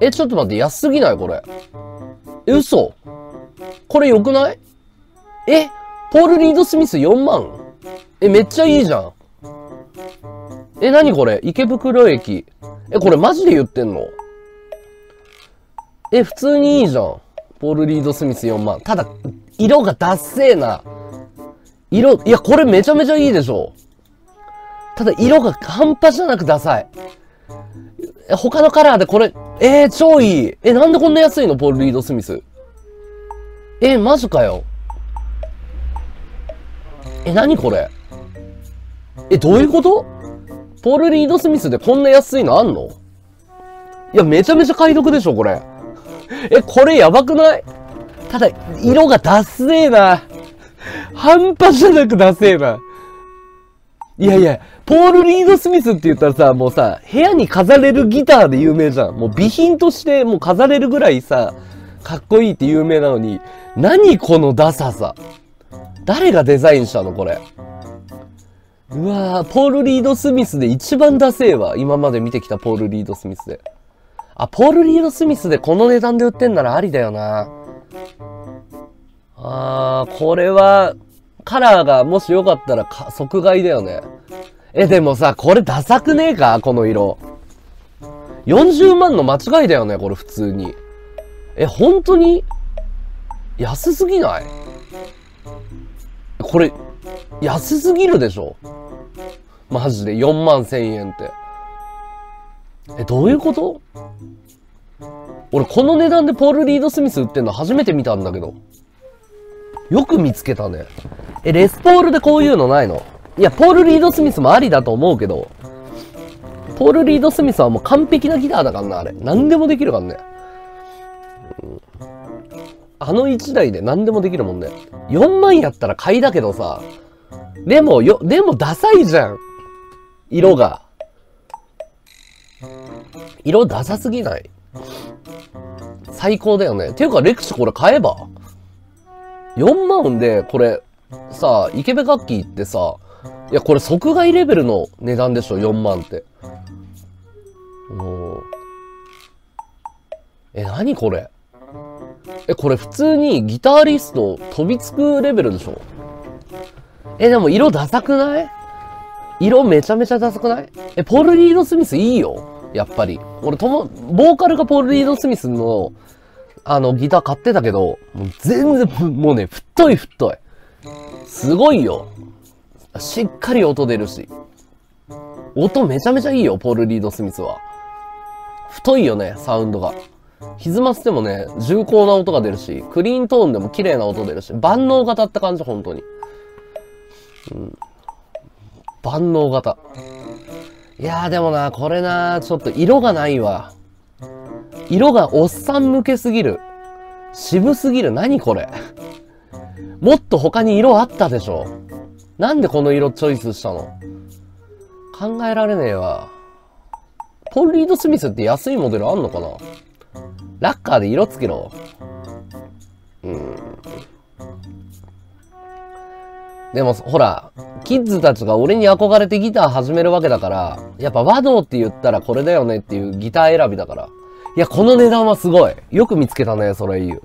え、ちょっと待って、安すぎない？これ。え、嘘。これ良くない？え、ポール・リード・スミス4万。え、めっちゃいいじゃん。え、なにこれ？池袋駅。え、これマジで言ってんの？え、普通にいいじゃん。ポール・リード・スミス4万。ただ、色がダッセーな。色、いや、これめちゃめちゃいいでしょ。ただ、色が半端じゃなくダサい。他のカラーでこれ、えー、超いい。え、なんでこんな安いの？ポール・リード・スミス。え、マジかよ。え、なにこれ？え、どういうこと？ポール・リード・スミスでこんな安いのあんの？いや、めちゃめちゃ解読でしょ、これ。え、これやばくない？ただ、色がダッセーな。半端じゃなくダセーな。いやいや、ポール・リード・スミスって言ったらさ、もうさ、部屋に飾れるギターで有名じゃん。もう備品としてもう飾れるぐらいさ、かっこいいって有名なのに、何このダサさ。誰がデザインしたのこれ？うわぁ、ポール・リード・スミスで一番ダセーわ。今まで見てきたポール・リード・スミスで。あ、ポール・リード・スミスでこの値段で売ってんならありだよな。あー、これは、カラーがもしよかったらか即買いだよね。え、でもさ、これダサくねえか？この色。40万の間違いだよねこれ普通に。え、本当に？安すぎない？これ、安すぎるでしょ？マジで？4万1000円って。え、どういうこと？俺この値段でポール・リード・スミス売ってんの初めて見たんだけど。よく見つけたね。え、レスポールでこういうのないの？いや、ポール・リード・スミスもありだと思うけど、ポール・リード・スミスはもう完璧なギターだからな、あれ。何でもできるからね。あの1台で何でもできるもんね。4万やったら買いだけどさ、でもよ、でもダサいじゃん。色が。色ダサすぎない？最高だよね。ていうか、レクシこれ買えば ?4 万で、これ、さ、池部楽器ってさ、いや、これ即買いレベルの値段でしょ、4万って。もう。え、なにこれ？え、これ普通にギタリスト飛びつくレベルでしょ？え、でも色ダサくない？色めちゃめちゃダサくない？え、ポール・リード・スミスいいよ。やっぱり。俺、とも、ボーカルがポール・リード・スミスの、あの、ギター買ってたけど、もう全然、もうね、太い太い。すごいよ。しっかり音出るし。音めちゃめちゃいいよ、ポール・リード・スミスは。太いよね、サウンドが。歪ませてもね、重厚な音が出るし、クリーントーンでも綺麗な音出るし、万能型って感じ、本当に。うん。万能型。いやーでもな、これな、ちょっと色がないわ。色がおっさん向けすぎる。渋すぎる。何これ。もっと他に色あったでしょ。なんでこの色チョイスしたの考えられねえわ。ポール・リード・スミスって安いモデルあんのかなラッカーで色つけろ。うん。でも、ほら、キッズたちが俺に憧れてギター始めるわけだから、やっぱ和道って言ったらこれだよねっていうギター選びだから。いや、この値段はすごい。よく見つけたね、それ言う。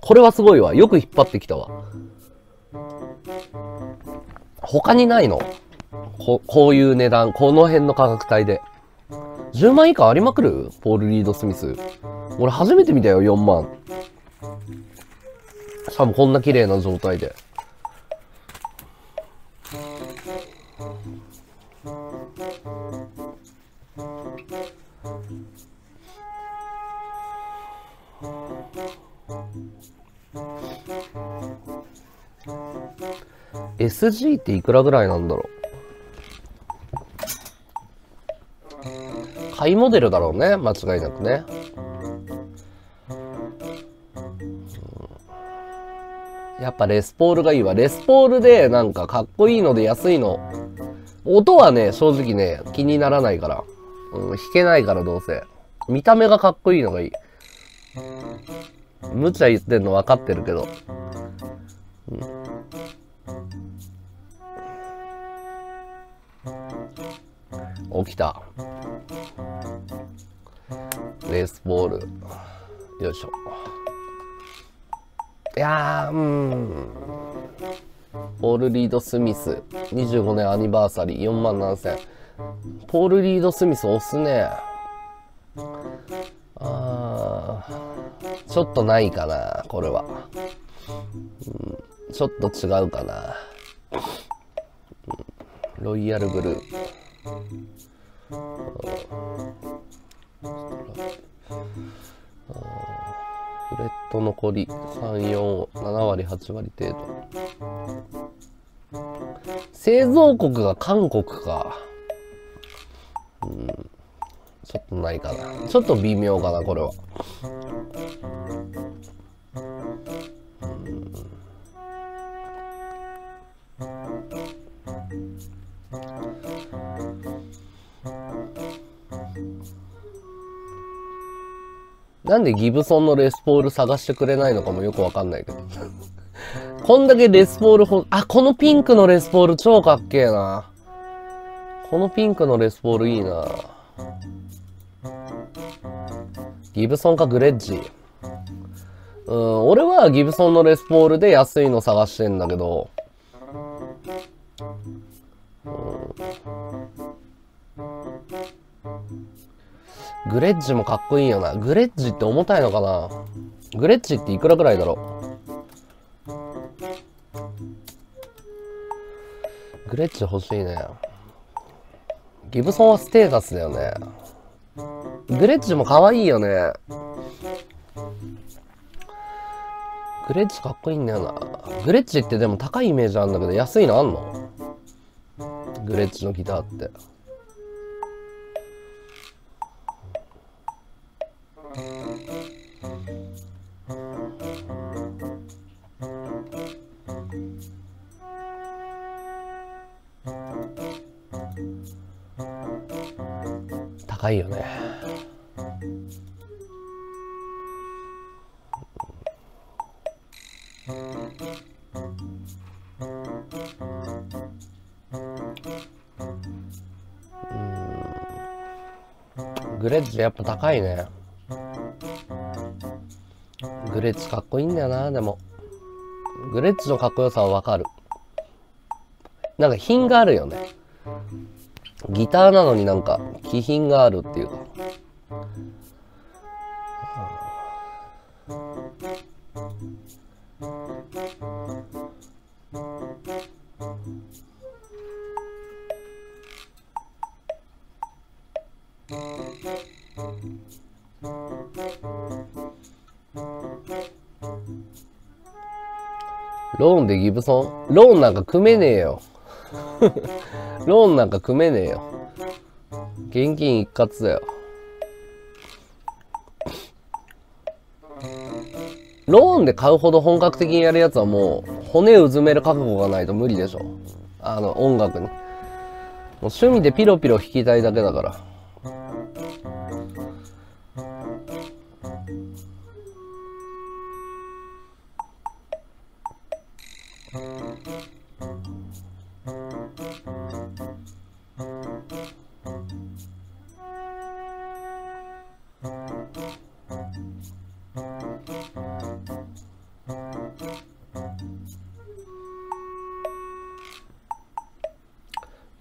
これはすごいわ。よく引っ張ってきたわ。他にないのここういう値段、この辺の価格帯で。10万以下ありまくる？ポール・リード・スミス。俺初めて見たよ、4万。しかもこんな綺麗な状態で。SG っていくらぐらいなんだろう？買いモデルだろうね間違いなくね、やっぱレスポールがいいわ。レスポールでなんかかっこいいので安いの。音はね正直ね気にならないから、うん、弾けないからどうせ。見た目がかっこいいのがいい。無茶言ってんの分かってるけど、うん。起きた。レースボール。よいしょ。いや、うん。ポール・リード・スミス。25年アニバーサリー。4万7000。ポール・リード・スミス押すね。あー、ちょっとないかな、これは。うん、ちょっと違うかな。ロイヤルブルー。フレット残り3、4、7割、8割程度。製造国が韓国か。うん。ちょっとないかな。ちょっと微妙かな、これはうん。なんでギブソンのレスポール探してくれないのかもよくわかんないけど。こんだけレスポールほ、あ、このピンクのレスポール超かっけえな。このピンクのレスポールいいな。ギブソンかグレッジ。うん、俺はギブソンのレスポールで安いの探してんだけど。グレッジもかっこいいよな。グレッジって重たいのかな？グレッジっていくらぐらいだろう？グレッジ欲しいね。ギブソンはステータスだよね。グレッジも可愛いよね。グレッジかっこいいんだよな。グレッジってでも高いイメージあるんだけど、安いのあんの？グレッジのギターって。高いよね。グレッジやっぱ高いね。グレッジかっこいいんだよなでも。グレッジのかっこよさはわかる。なんか品があるよねギターなのになんか気品があるっていうか。ローンでギブソン？ローンなんか組めねえよ。ローンなんか組めねえよ。現金一括だよ。ローンで買うほど本格的にやるやつはもう骨うずめる覚悟がないと無理でしょ。あの音楽に。もう趣味でピロピロ弾きたいだけだから。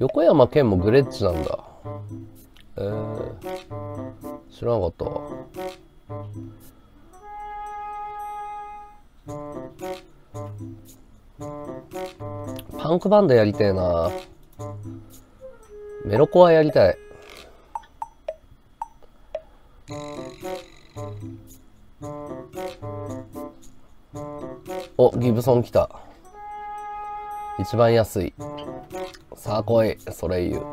横山健もグレッチなんだ。えー、知らなかった。パンクバンドやりたいなメロコアやりたい。お、ギブソン来た。一番安い。さあ来い。それ言う。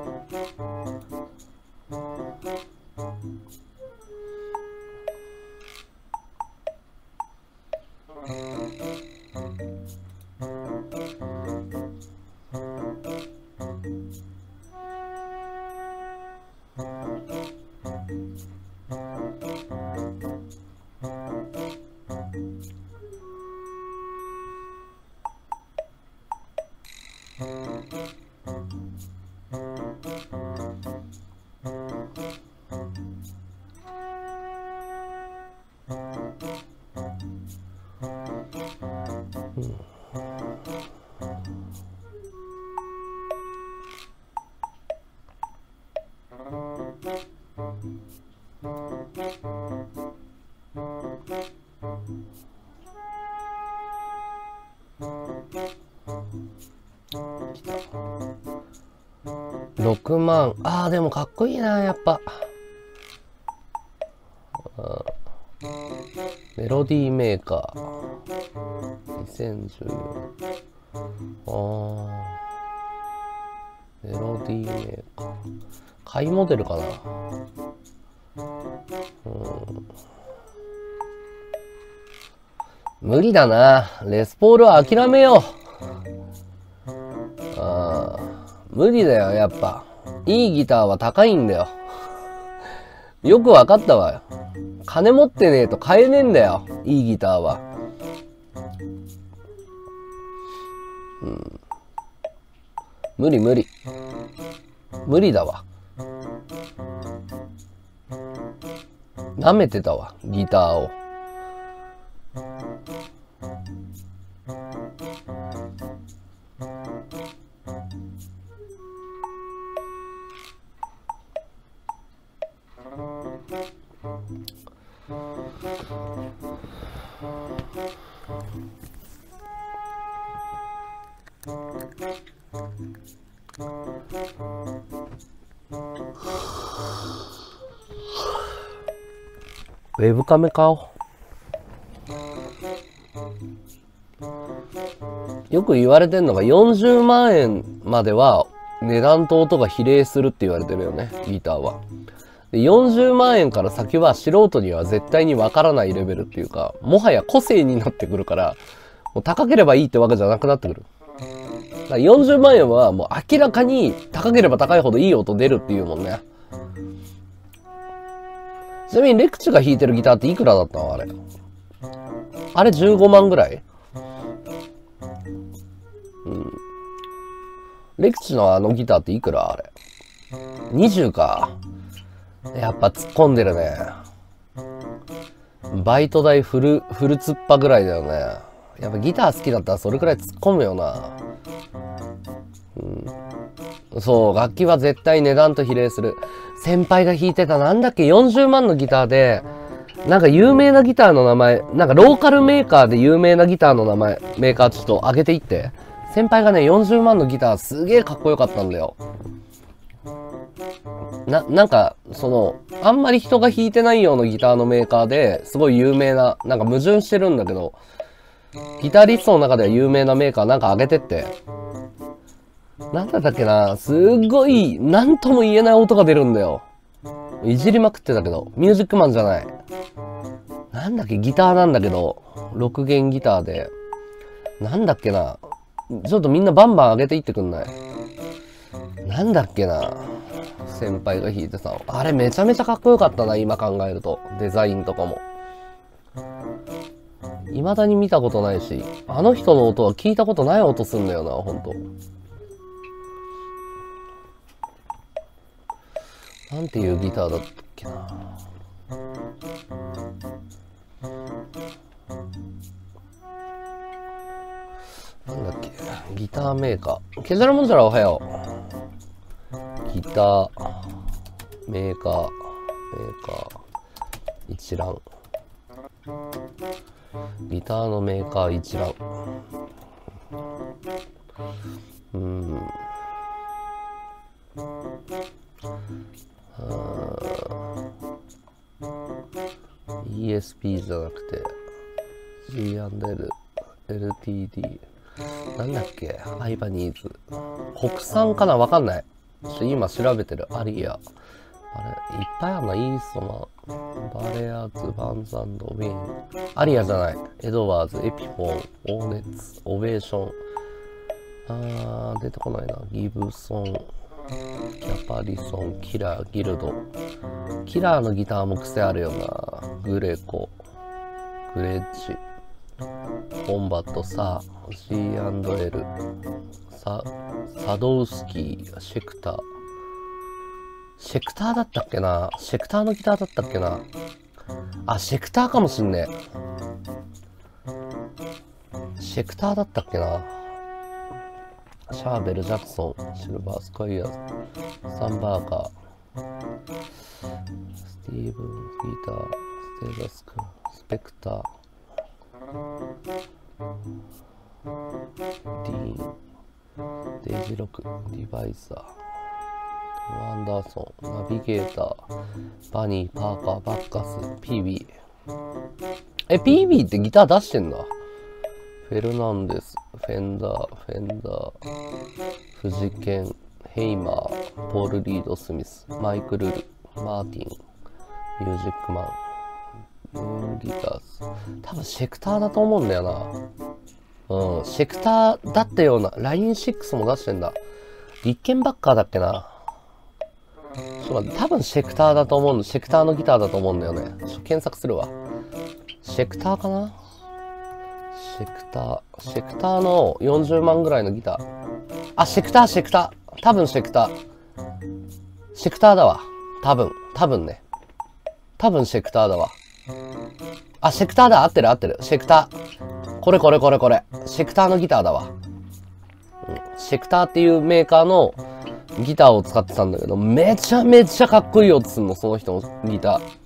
6万。ああでもかっこいいなやっぱ。メロディーメーカー。2014ああメロディーメーカー。買いモデルかな。うん。無理だな。レスポールは諦めよう。ああ無理だよやっぱ。いいギターは高いんだよ。よくわかったわ。よ金持ってねえと買えねえんだよ。いいギターは。うん。無理無理。無理だわ。舐めてたわギターを。ウェブカメ買おう。よく言われてんのが40万円までは値段と音が比例するって言われてるよね、ギターは。で40万円から先は素人には絶対にわからないレベルっていうか、もはや個性になってくるから、もう高ければいいってわけじゃなくなってくる。だから40万円はもう明らかに高ければ高いほどいい音出るっていうもんね。ちなみにレクチが弾いてるギターっていくらだった？のあれ。あれ15万ぐらい？うん。レクチのあのギターっていくら？あれ。20か。やっぱ突っ込んでるね。バイト代フル、フル突っぱぐらいだよね。やっぱギター好きだったらそれくらい突っ込むよな。うん。そう、楽器は絶対値段と比例する。先輩が弾いてたなんだっけ40万のギターで、なんか有名なギターの名前、なんかローカルメーカーで有名なギターの名前、メーカーちょっと上げていって。先輩がね、40万のギターすげえかっこよかったんだよ。な、なんか、その、あんまり人が弾いてないようなギターのメーカーですごい有名な、なんか矛盾してるんだけど、ギタリストの中では有名なメーカーなんか上げてって。なんだったっけな？すっごい、なんとも言えない音が出るんだよ。いじりまくってたけど、ミュージックマンじゃない。なんだっけ、ギターなんだけど、6弦ギターで、なんだっけな？ちょっとみんなバンバン上げていってくんない？なんだっけな？先輩が弾いてたあれめちゃめちゃかっこよかったな、今考えると。デザインとかも。未だに見たことないし、あの人の音は聞いたことない音すんだよな、ほんと。なんていうギターだっけななんだっけギターメーカー。削るもんじゃらおはよう。ギター、メーカー、メーカー、一覧。ギターのメーカー一覧。うん。ESP じゃなくて G&L LTD なんだっけ？アイバニーズ。国産かな？わかんない。今調べてる。アリア。あれいっぱいあるなイーストマ。ンバレアーズバンズウィン。アリアじゃない。エドワーズエピフォンオーネッツオベーション。あー出てこないな。ギブソン。キャパリソン、キラー、ギルド。キラーのギターも癖あるよな。グレコ、グレッジ、コンバット、サー、C&L、サ、サドウスキー、シェクター。シェクターだったっけな？シェクターのギターだったっけな？あ、シェクターかもしんねえ。シェクターだったっけな？シャーベル、ジャクソン、シルバー、スカイアーズ、サンバーガー、スティーブン、ピーター、ステーザスク、スペクター、ディーンデイジロックディバイザーアンダーソンナビゲーターバニーパーカーバッカス PB え PB ってギター出してんだ。フェルナンデスフェンダーフェンダーフジゲンヘイマーポール・リード・スミスマイク・ルールマーティンミュージックマンギターズ多分シェクターだと思うんだよな。うんシェクターだったようなライン6も出してんだ。リッケンバッカーだっけな。ちょっと待って多分シェクターだと思うのシェクターのギターだと思うんだよね。検索するわ。シェクターかな？シェクターシェクターの40万ぐらいのギター。あシェクターシェクター。多分シェクター。シェクターだわ。多分。多分ね。多分シェクターだわ。あシェクターだ。合ってる合ってる。シェクター。これこれこれこれ。シェクターのギターだわ、うん、シェクターっていうメーカーのギターを使ってたんだけど、めちゃめちゃかっこいい音すんの、その人のギター。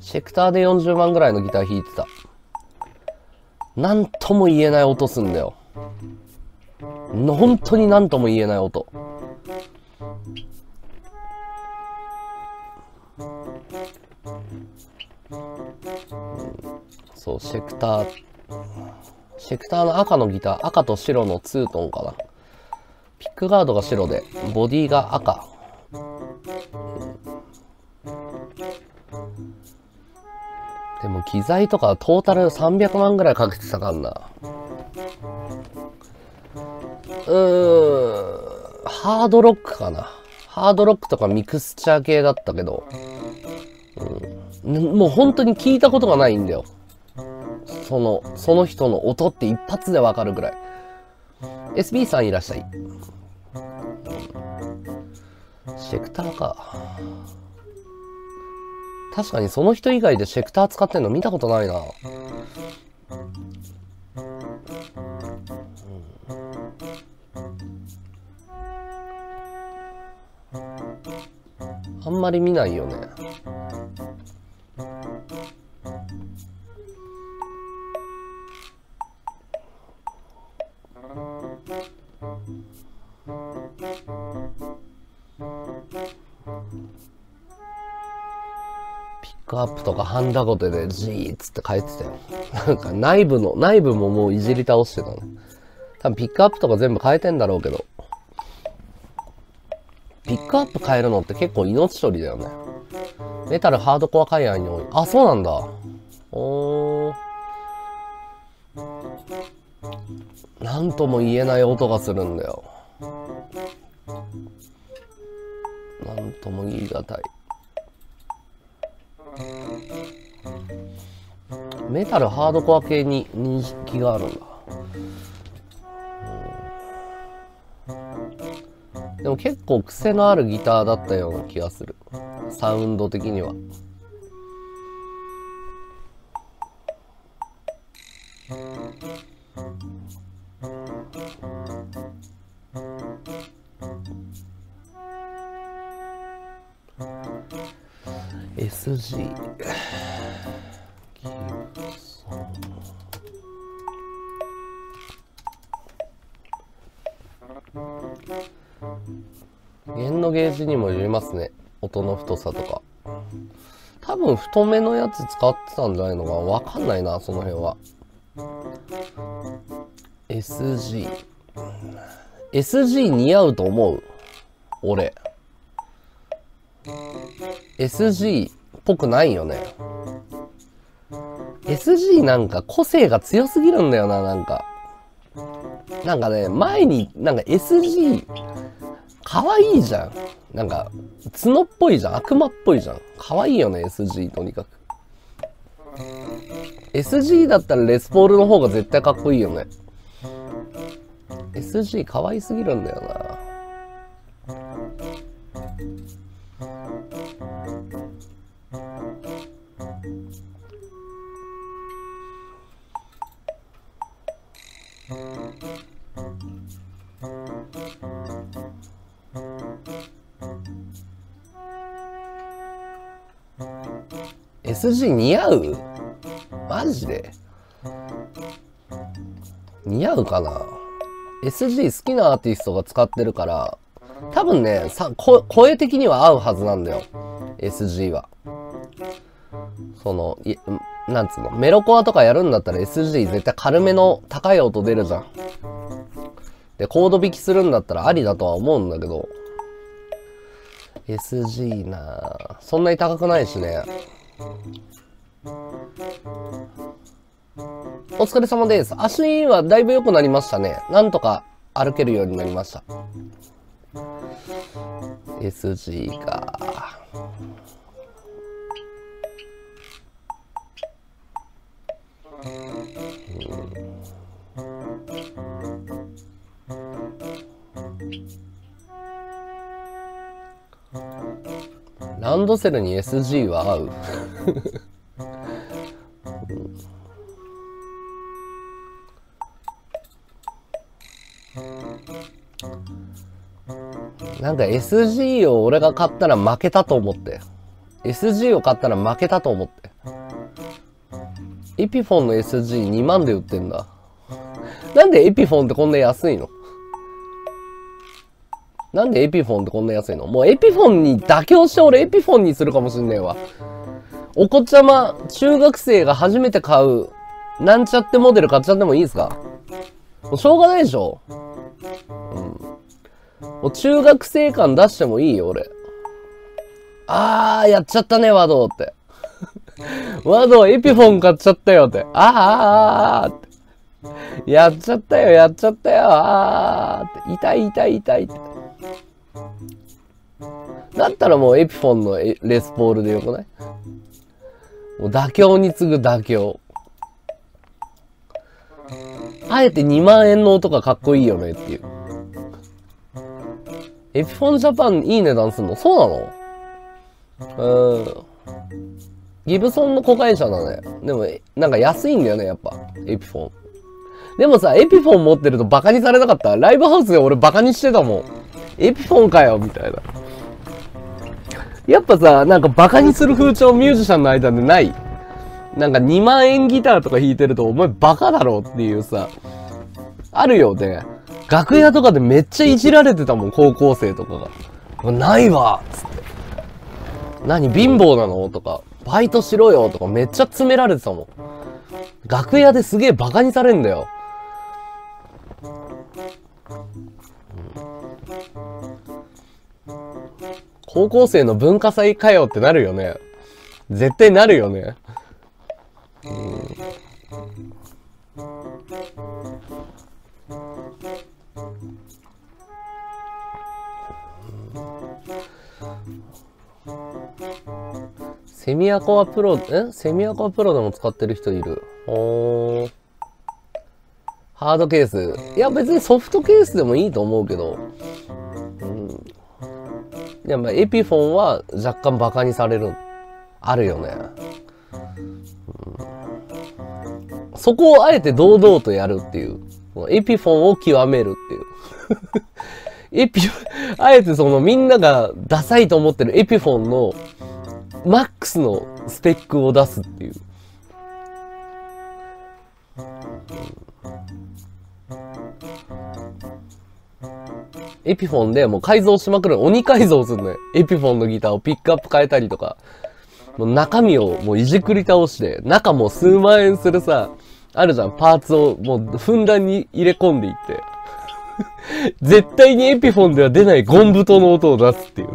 シェクターで40万ぐらいのギター弾いてた。なんとも言えない音すんだよ。本当になんとも言えない音。そう、シェクター。シェクターの赤のギター、赤と白のツートンかな。ピックガードが白で、ボディが赤。でも機材とかトータル300万ぐらいかけてたからな。うーん、ハードロックかな。ハードロックとかミクスチャー系だったけど、うん、もう本当に聞いたことがないんだよ。その、その人の音って一発でわかるぐらい。SB さんいらっしゃい。シェクターか。確かにその人以外でシェクター使ってんの見たことないな。うんあんまり見ないよね。ックアップとかハンダゴテでジーっつって書いてたよ。なんか内部の、内部ももういじり倒してたね。多分ピックアップとか全部変えてんだろうけど。ピックアップ変えるのって結構命取りだよね。メタルハードコア海外に多い。あ、そうなんだ。おー。なんとも言えない音がするんだよ。なんとも言い難い。メタルハードコア系に認識があるんだ。でも結構癖のあるギターだったような気がする。サウンド的には。SG 弦のゲージにもよりますね。音の太さとか。多分太めのやつ使ってたんじゃないのかわかんないなその辺は。SG SG 似合うと思う。俺。SG っぽくないよね。SG なんか個性が強すぎるんだよななんか。なんかね前になんか SG 可愛いじゃん。なんか角っぽいじゃん。悪魔っぽいじゃん。可愛いよね SG とにかく。SG だったらレスポールの方が絶対かっこいいよね。SG 可愛すぎるんだよな。SG 似合う？マジで？似合うかな ?SG 好きなアーティストが使ってるから、多分ね、さ声的には合うはずなんだよ。SG は。その、いなんつうの、メロコアとかやるんだったら SG 絶対軽めの高い音出るじゃん。で、コード弾きするんだったらありだとは思うんだけど、SG なそんなに高くないしね。お疲れ様です。足はだいぶ良くなりましたね。なんとか歩けるようになりました。SG か。ランドセルに SG は合うなんか SG を俺が買ったら負けたと思って。SG を買ったら負けたと思って。エピフォンの SG2 万で売ってんだ。なんでエピフォンってこんな安いの？なんでエピフォンってこんな安いの？もうエピフォンに妥協して俺エピフォンにするかもしんねえわ。お子ちゃま、中学生が初めて買う、なんちゃってモデル買っちゃってもいいですか？もうしょうがないでしょうん。もう中学生感出してもいいよ、俺。あー、やっちゃったね、ワドって。ワドエピフォン買っちゃったよって。あーあーあーって。やっちゃったよ、やっちゃったよ、あーって。痛い痛い痛いって。だったらもうエピフォンのレスポールでよくない？もう妥協に次ぐ妥協。あえて2万円の音がかっこいいよねっていう。エピフォンジャパンいい値段すんの？そうなの？うん。ギブソンの子会社だね。でも、なんか安いんだよね、やっぱ。エピフォン。でもさ、エピフォン持ってるとバカにされなかった？ライブハウスで俺バカにしてたもん。エピフォンかよみたいな。やっぱさ、なんかバカにする風潮ミュージシャンの間でない？なんか2万円ギターとか弾いてるとお前バカだろっていうさ、あるよね。楽屋とかでめっちゃいじられてたもん、高校生とかが。ないわつって。何貧乏なの？とか。バイトしろよとかめっちゃ詰められてたもん。楽屋ですげえバカにされんだよ。高校生の文化祭かよってなるよね。絶対なるよね。セミアコアプロ、え？セミアコアプロでも使ってる人いる。おー。ハードケース。いや、別にソフトケースでもいいと思うけど。やっぱエピフォンは若干バカにされる。あるよね。うん、そこをあえて堂々とやるっていう。エピフォンを極めるっていう。エピ、あえてそのみんながダサいと思ってるエピフォンのマックスのスペックを出すっていう。うんエピフォンでもう改造しまくる。鬼改造するのよ。エピフォンのギターをピックアップ変えたりとか。もう中身をもういじくり倒して、中も数万円するさ、あるじゃん、パーツをもうふんだんに入れ込んでいって。絶対にエピフォンでは出ないゴンブトの音を出すっていう。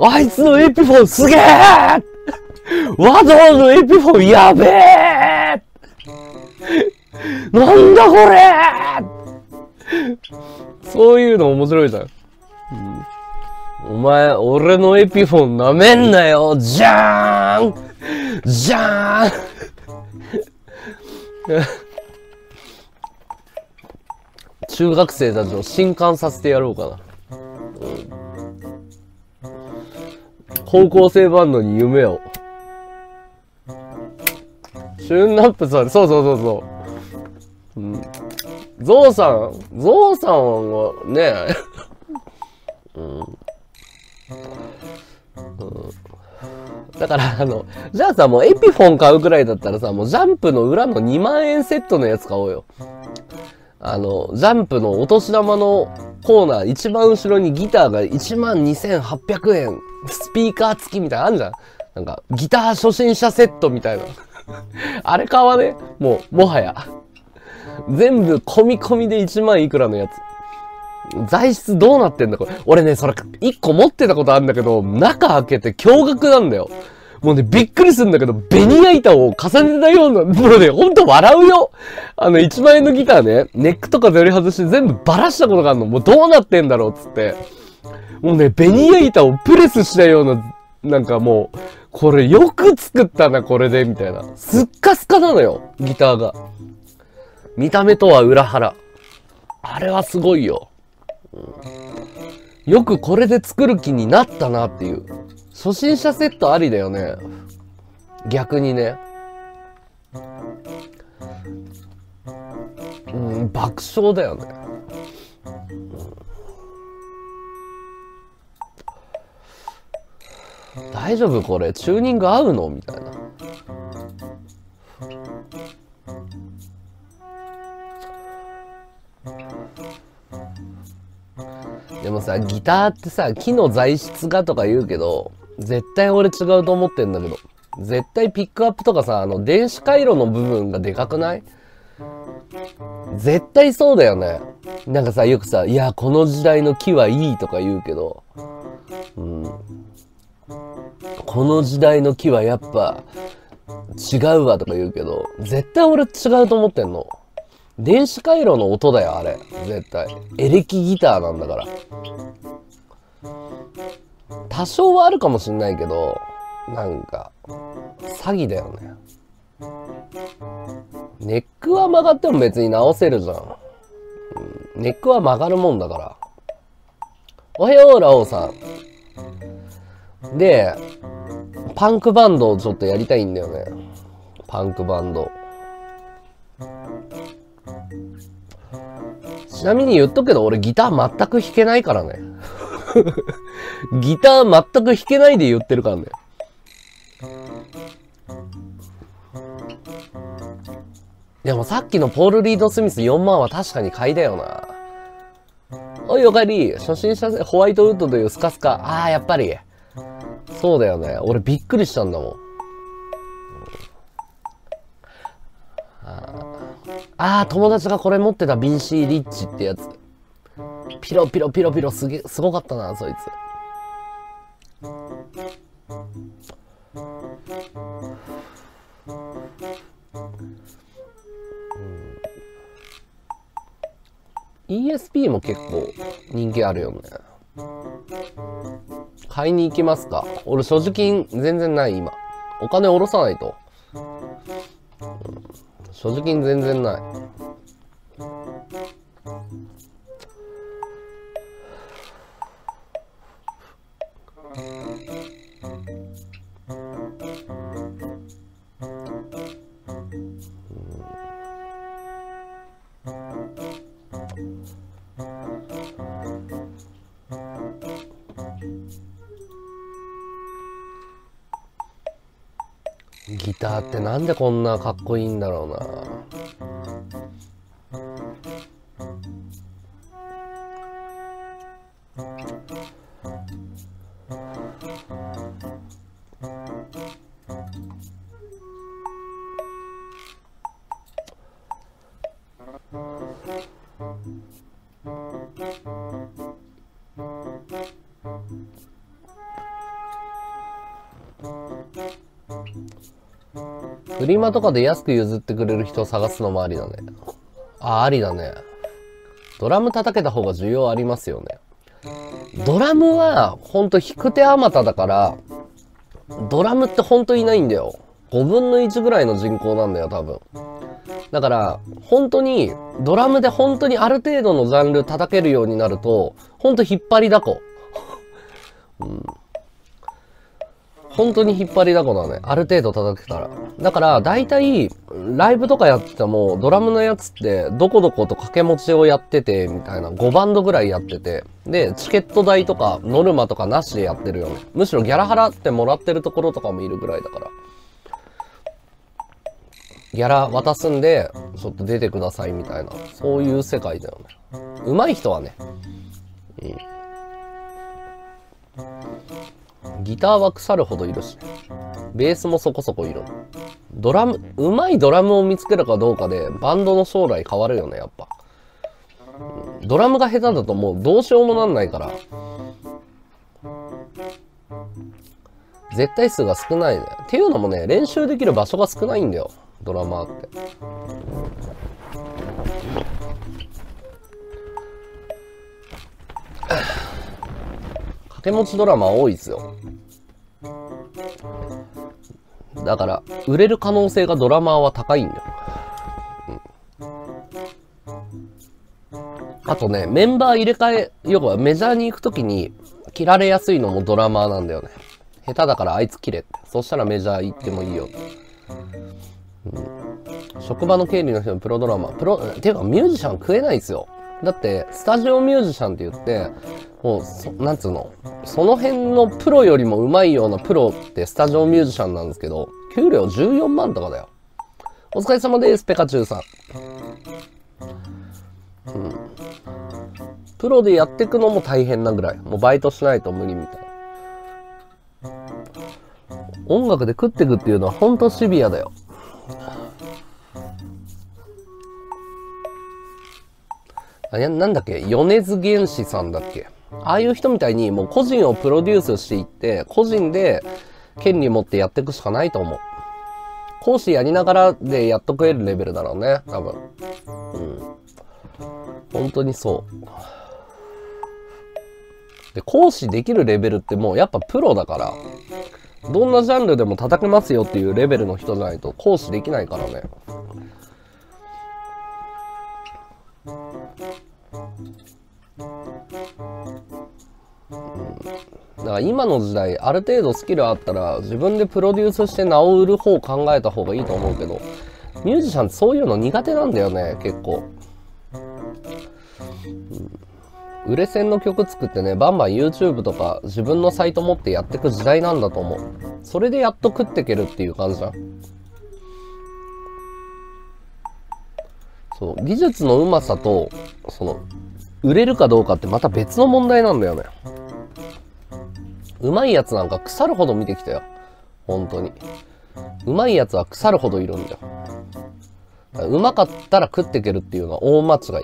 あいつのエピフォンすげえワドーのエピフォンやべえなんだこれそういうの面白いじゃん。うん、お前、俺のエピフォン舐めんなよじゃーんじゃーん 中学生たちを震撼させてやろうかな。高校生バンドに夢を。シューンナップさん、そうそうそうそう。うんゾウさん、ゾウさんはね、うん。だから、あの、じゃあさ、もうエピフォン買うくらいだったらさ、もうジャンプの裏の2万円セットのやつ買おうよ。あの、ジャンプのお年玉のコーナー、一番後ろにギターが1万2800円、スピーカー付きみたいなのあんじゃん。なんか、ギター初心者セットみたいな。あれ買わね？もう、もはや。全部込み込みで1万いくらのやつ。材質どうなってんだこれ。俺ね、それ、1個持ってたことあるんだけど、中開けて驚愕なんだよ。もうね、びっくりするんだけど、ベニヤ板を重ねたような、もうね、ほんと笑うよあの、1万円のギターね、ネックとか取り外して全部バラしたことがあるの。もうどうなってんだろうっつって。もうね、ベニヤ板をプレスしたような、なんかもう、これよく作ったな、これで、みたいな。すっかすかなのよ、ギターが。見た目とは裏腹。あれはすごいよ。よくこれで作る気になったなっていう。初心者セットありだよね。逆にね。うん、爆笑だよね。大丈夫これ？チューニング合うの？みたいな。でもさ、ギターってさ、木の材質がとか言うけど、絶対俺違うと思ってんだけど。絶対ピックアップとかさ、あの、電子回路の部分がでかくない？絶対そうだよね。なんかさ、よくさ、いや、この時代の木はいいとか言うけど、うん。この時代の木はやっぱ違うわとか言うけど、絶対俺違うと思ってんの。電子回路の音だよ、あれ。絶対。エレキギターなんだから。多少はあるかもしんないけど、なんか、詐欺だよね。ネックは曲がっても別に直せるじゃん。うんネックは曲がるもんだから。おはよう、ラオウさん。で、パンクバンドをちょっとやりたいんだよね。パンクバンド。ちなみに言っとくけど、俺ギター全く弾けないからね。ギター全く弾けないで言ってるからね。でもさっきのポール・リード・スミス4万は確かに買いだよな。おい、おかえり。初心者ホワイトウッドというスカスカ。ああ、やっぱり。そうだよね。俺びっくりしたんだもん。ああ、ああ友達がこれ持ってた BC リッチってやつ。ピロピロピロピロすげ、すごかったな、そいつ。ESP も結構人気あるよね。買いに行きますか俺所持金全然ない今。お金下ろさないと。所持金全然ない。なんでこんなかっこいいんだろうな。フリマとかで安く譲ってくれる人を探すのもありだね。あ、ありだね。ドラム叩けた方が需要ありますよね。ドラムは、ほんと引く手あまただから、ドラムってほんといないんだよ。5分の1ぐらいの人口なんだよ、多分。だから、本当に、ドラムで本当にある程度のジャンル叩けるようになると、ほんと引っ張りだこ。本当に引っ張りだこだね。ある程度叩けたら。だから、大体、ライブとかやってても、ドラムのやつって、どこどこと掛け持ちをやってて、みたいな、5バンドぐらいやってて、で、チケット代とか、ノルマとかなしでやってるよね。むしろギャラ払ってもらってるところとかもいるぐらいだから。ギャラ渡すんで、ちょっと出てくださいみたいな、そういう世界だよね。上手い人はね。うん。ギターは腐るほどいるし、ベースもそこそこいる。ドラム、うまいドラムを見つけるかどうかで、バンドの将来変わるよね、やっぱ。ドラムが下手だともうどうしようもなんないから。絶対数が少ないね。っていうのもね、練習できる場所が少ないんだよ。ドラマーって。掛け持ちドラマ多いですよ。だから、売れる可能性がドラマーは高いんだよ。うん、あとね、メンバー入れ替え、要はメジャーに行くときに切られやすいのもドラマーなんだよね。下手だからあいつ切れって。そしたらメジャー行ってもいいよ。うん、職場の経理の人のプロドラマー。プロ、ていうかミュージシャン食えないですよ。だって、スタジオミュージシャンって言って、もうそ、なんつうの、その辺のプロよりも上手いようなプロってスタジオミュージシャンなんですけど、給料14万とかだよ。お疲れ様です、ペカチュウさん。うん。プロでやっていくのも大変なぐらい。もうバイトしないと無理みたいな。音楽で食ってくっていうのはほんとシビアだよ。あなんだっけ？米津玄師さんだっけ？ああいう人みたいにもう個人をプロデュースしていって、個人で権利持ってやっていくしかないと思う。講師やりながらでやっと食えるレベルだろうね、多分。うん。本当にそう。で、講師できるレベルってもうやっぱプロだから、どんなジャンルでも叩けますよっていうレベルの人じゃないと講師できないからね。だから今の時代、ある程度スキルあったら、自分でプロデュースして名を売る方を考えた方がいいと思うけど、ミュージシャンってそういうの苦手なんだよね、結構。うん、売れ線の曲作ってね、バンバン YouTube とか自分のサイト持ってやってく時代なんだと思う。それでやっと食ってけるっていう感じじゃん。そう、技術のうまさと、その、売れるかどうかってまた別の問題なんだよね。うまいやつなんか腐るほど見てきたよ。本当に。うまいやつは腐るほどいるんだよ。うまかったら食ってけるっていうのは大間違いだ。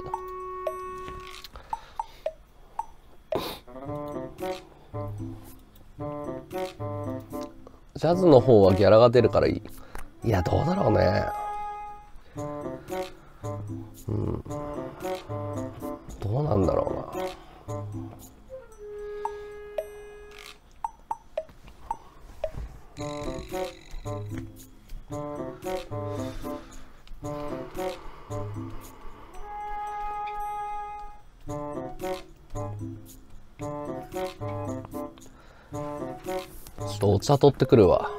ジャズの方はギャラが出るからいい。いや、どうだろうね。うん。どうなんだろうな。ちょっとお茶取ってくるわ。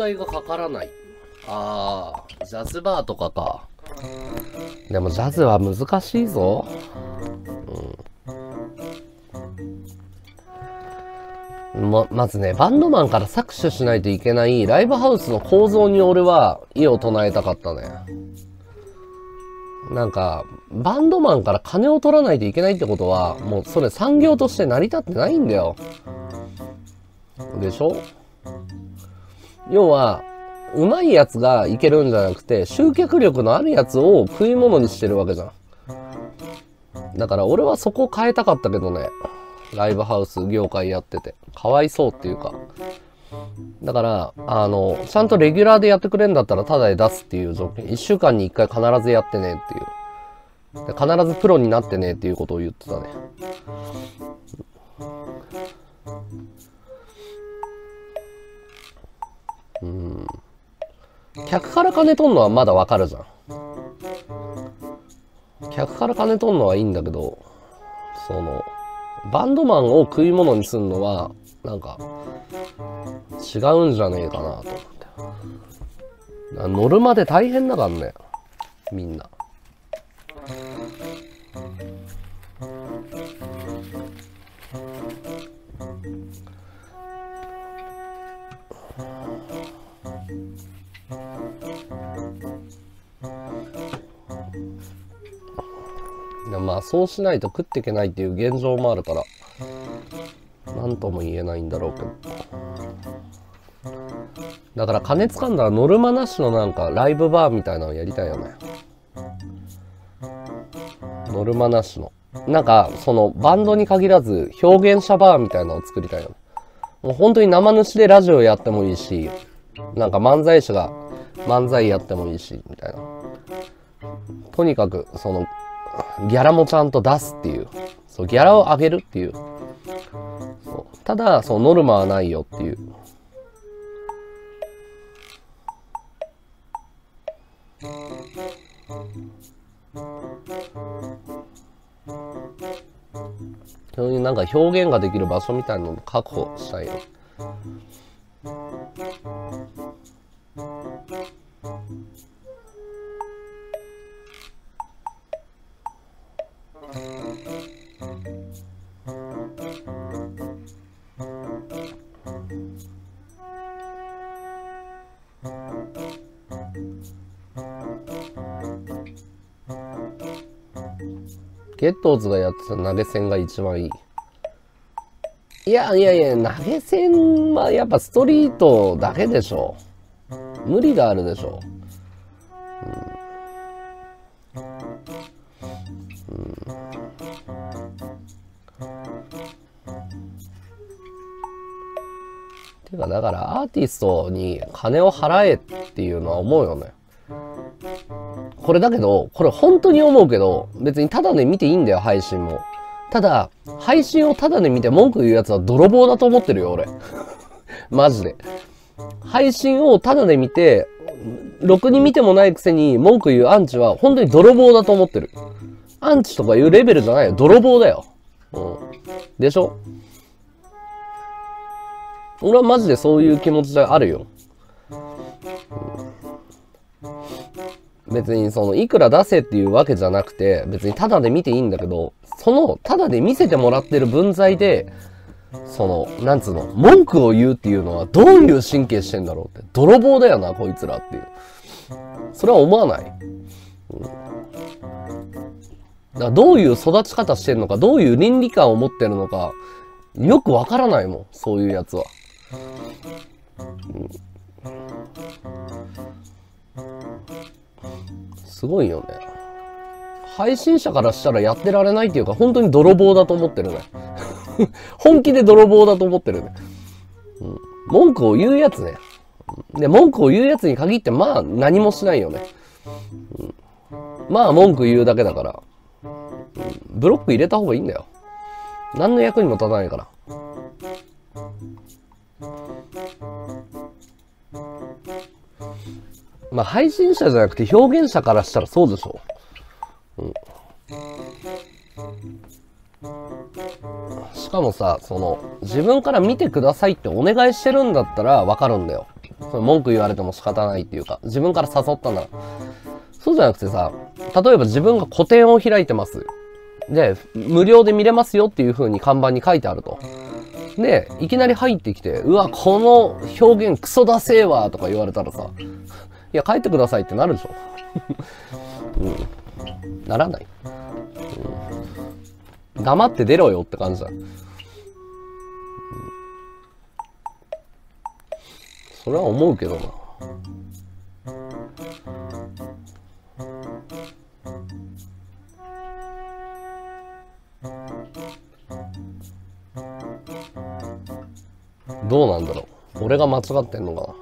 代がかからない。ああ、ジャズバーとかか。でもジャズは難しいぞ。うん。ま、まずね、バンドマンから搾取しないといけないライブハウスの構造に俺は意を唱えたかったね。なんか、バンドマンから金を取らないといけないってことは、もうそれ産業として成り立ってないんだよ。でしょ？要は、うまいやつがいけるんじゃなくて、集客力のあるやつを食い物にしてるわけじゃん。だから俺はそこを変えたかったけどね。ライブハウス業界やってて。かわいそうっていうか。だから、あの、ちゃんとレギュラーでやってくれんだったらタダで出すっていう条件。一週間に一回必ずやってねっていう。必ずプロになってねっていうことを言ってたね。客から金取んのはまだわかるじゃん。客から金取んのはいいんだけど、その、バンドマンを食い物にすんのは、なんか、違うんじゃねえかなと思って。乗るまで大変だからね。みんな。そうしないと食っていけないっていう現状もあるから何とも言えないんだろうけど。だから金掴んだらノルマなしのなんかライブバーみたいなのやりたいよね。ノルマなしの。なんかそのバンドに限らず表現者バーみたいなのを作りたいよね。もう本当に生主でラジオやってもいいしなんか漫才師が漫才やってもいいしみたいな。とにかくそのギャラもちゃんと出すっていう。そう、ギャラを上げるっていう。そうただ、そのノルマはないよっていう。そういうなんか表現ができる場所みたいなのを確保したいよ。ゲットーズがやってた投げ銭が一番いい。いやいやいや、投げ銭はやっぱストリートだけでしょ。無理があるでしょ。うんうんてか、だからアーティストに金を払えっていうのは思うよね。これだけど、これ本当に思うけど、別にタダで見ていいんだよ、配信も。ただ、配信をタダで見て文句言うやつは泥棒だと思ってるよ、俺。マジで。配信をタダで見て、ろくに見てもないくせに文句言うアンチは本当に泥棒だと思ってる。アンチとかいうレベルじゃないよ。泥棒だよ。うん。でしょ？俺はマジでそういう気持ちであるよ。別にそのいくら出せっていうわけじゃなくて別にタダで見ていいんだけどそのタダで見せてもらってる分際でそのなんつうの文句を言うっていうのはどういう神経してんだろうって泥棒だよなこいつらっていう。それは思わない、うん、だからどういう育ち方してんのかどういう倫理観を持ってるのかよくわからないもんそういうやつは、うん。すごいよね。配信者からしたらやってられないっていうか、本当に泥棒だと思ってるね。本気で泥棒だと思ってるね。うん、文句を言うやつね。で、文句を言うやつに限って、まあ何もしないよね。うん、まあ文句言うだけだから、うん。ブロック入れた方がいいんだよ。何の役にも立たないから。まあ配信者じゃなくて表現者からしたらそうでしょう。うん。しかもさ、その、自分から見てくださいってお願いしてるんだったらわかるんだよ。その文句言われても仕方ないっていうか、自分から誘ったなら。そうじゃなくてさ、例えば自分が個展を開いてます。で、無料で見れますよっていう風に看板に書いてあると。で、いきなり入ってきて、うわ、この表現クソだせえわとか言われたらさ、いや、帰ってくださいってなるでしょ。うん。ならない。うん。黙って出ろよって感じだ。うんそれは思うけどな。どうなんだろう俺が間違ってんのかな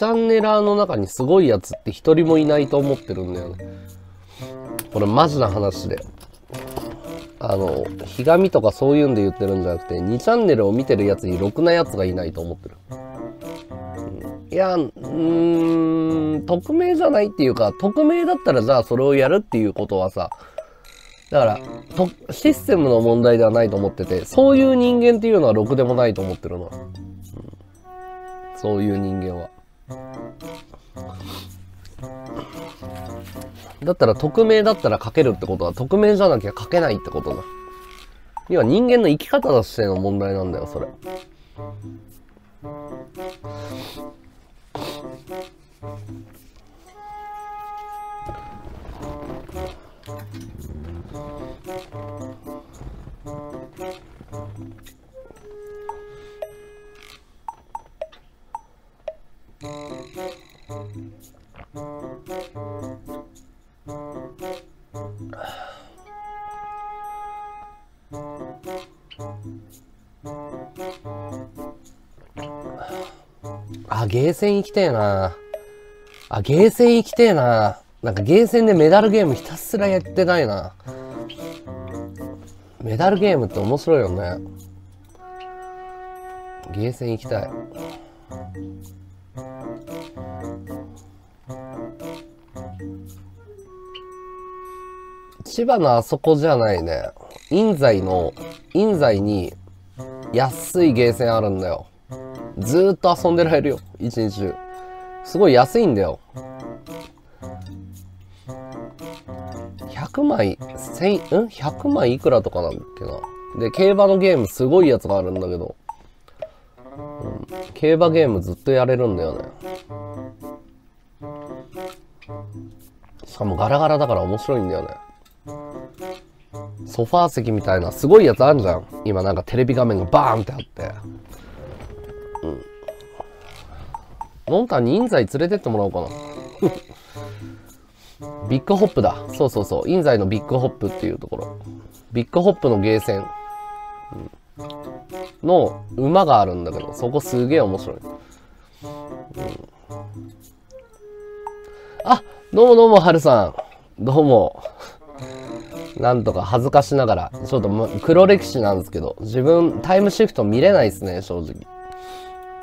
チャンネラーの中にすごいやつって一人もいないと思ってるんだよね。これマジな話で。あの、ひがみとかそういうんで言ってるんじゃなくて、2チャンネルを見てるやつにろくなやつがいないと思ってる。いや、うーん、匿名じゃないっていうか、匿名だったらじゃあそれをやるっていうことはさ、だから、システムの問題ではないと思ってて、そういう人間っていうのはろくでもないと思ってるの。そういう人間は。だったら匿名だったら書けるってことは匿名じゃなきゃ書けないってことだ。要は人間の生き方としての問題なんだよ、それ。あ、ゲーセン行きてえな。あ、ゲーセン行きてえな。なんかゲーセンでメダルゲームひたすらやってないな。メダルゲームって面白いよね。ゲーセン行きたい。千葉のあそこじゃないね。印西の、印西に安いゲーセンあるんだよ。ずーっと遊んでられるよ。一日中。すごい安いんだよ。100枚、1000、ん ?100 枚いくらとかなんだっけな。で、競馬のゲームすごいやつがあるんだけど、うん、競馬ゲームずっとやれるんだよね。しかもガラガラだから面白いんだよね。ソファー席みたいなすごいやつあるじゃん。今なんかテレビ画面がバーンってあって。うん。のんたんに印西連れてってもらおうかな。ビッグホップだ。そうそうそう。印西のビッグホップっていうところ。ビッグホップのゲーセン、うん、の馬があるんだけど、そこすげえ面白い。うん、あ、どうもどうも、はるさん。どうも。なんとか恥ずかしながら、ちょっと黒歴史なんですけど、自分タイムシフト見れないですね、正直。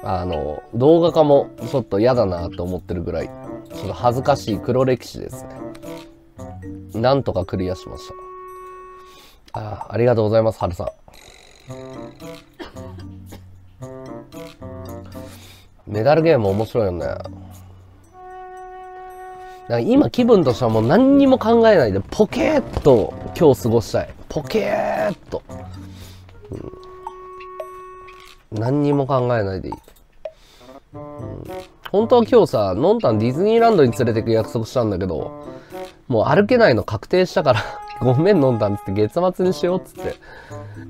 あの、動画化もちょっと嫌だなと思ってるぐらい、ちょっと恥ずかしい黒歴史ですね。なんとかクリアしました。あありがとうございます、はるさん。メダルゲーム面白いよね。なんか今気分としてはもう何にも考えないでポケーっと今日過ごしたい。ポケーっと、うん。何にも考えないでいい。うん、本当は今日さ、のんたんディズニーランドに連れて行く約束したんだけど、もう歩けないの確定したから ごめんのんたんっつって月末にしようっつって、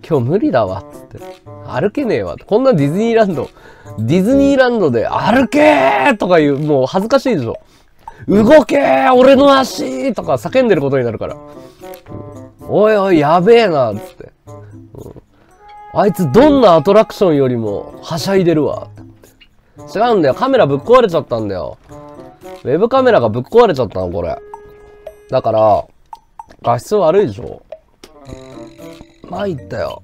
今日無理だわっつって、歩けねえわこんなディズニーランド、ディズニーランドで歩けーとかいう、もう恥ずかしいでしょ。動け俺の足とか叫んでることになるから。おいおい、やべえな、つって。あいつどんなアトラクションよりもはしゃいでるわ。違うんだよ。カメラぶっ壊れちゃったんだよ。ウェブカメラがぶっ壊れちゃったの、これ。だから、画質悪いでしょ。参ったよ。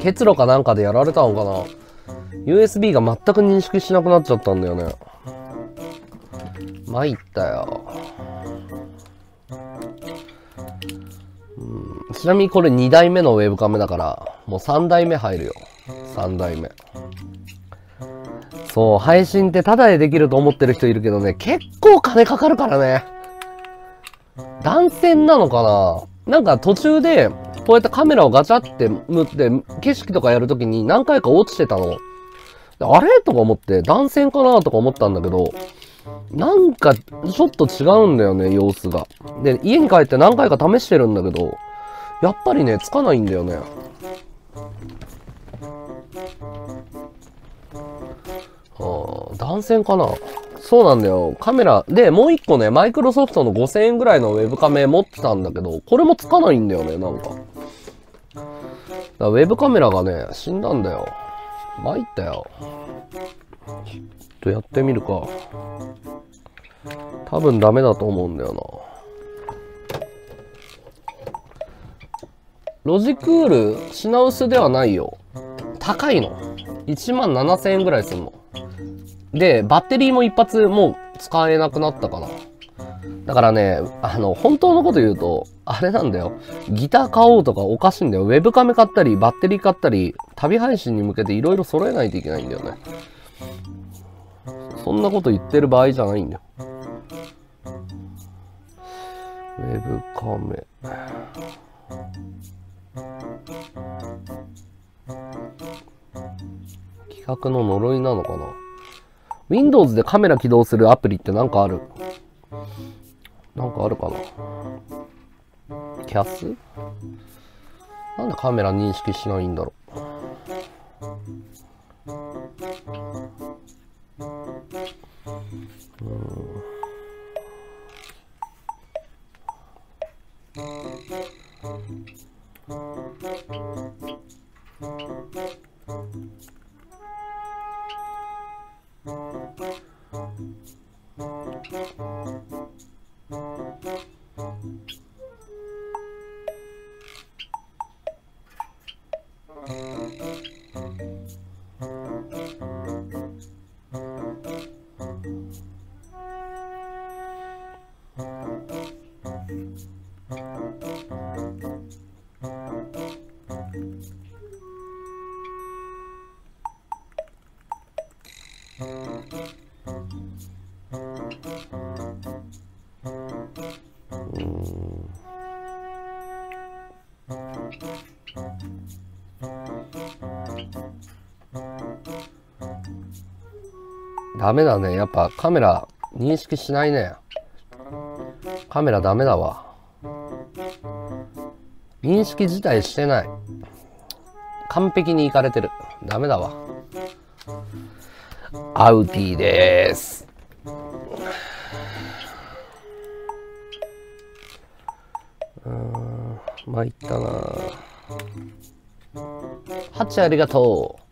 結露かなんかでやられたのかな ?USB が全く認識しなくなっちゃったんだよね。参ったよ。うん、ちなみにこれ2代目のウェブカメだから、もう3代目入るよ。3代目。そう、配信ってタダでできると思ってる人いるけどね、結構金かかるからね。断線なのかな？なんか途中で、こうやってカメラをガチャって持って、景色とかやるときに何回か落ちてたの。あれ？とか思って、断線かな？とか思ったんだけど、なんか、ちょっと違うんだよね、様子が。で、家に帰って何回か試してるんだけど、やっぱりね、つかないんだよね。はあ、断線かなそうなんだよ。カメラ。で、もう一個ね、マイクロソフトの5000円ぐらいのウェブカメ持ってたんだけど、これもつかないんだよね、なんか。だウェブカメラがね、死んだんだよ。参ったよ。とやってみるか。多分ダメだと思うんだよな。ロジクール品薄ではないよ。高いの。1万7000円ぐらいするの。で、バッテリーも一発もう使えなくなったかな。だからね、あの、本当のこと言うと、あれなんだよ。ギター買おうとかおかしいんだよ。ウェブカメ買ったり、バッテリー買ったり、旅配信に向けていろいろ揃えないといけないんだよね。そんなこと言ってる場合じゃないんだよ。ウェブカメ。企画の呪いなのかな ?Windows でカメラ起動するアプリってなんかある？なんかあるかな？キャス？なんでカメラ認識しないんだろう？うダメだね。やっぱカメラ認識しないね。カメラダメだわ。認識自体してない。完璧にいかれてる。ダメだわ。アウディです。うん、参ったな。ハチありがとう。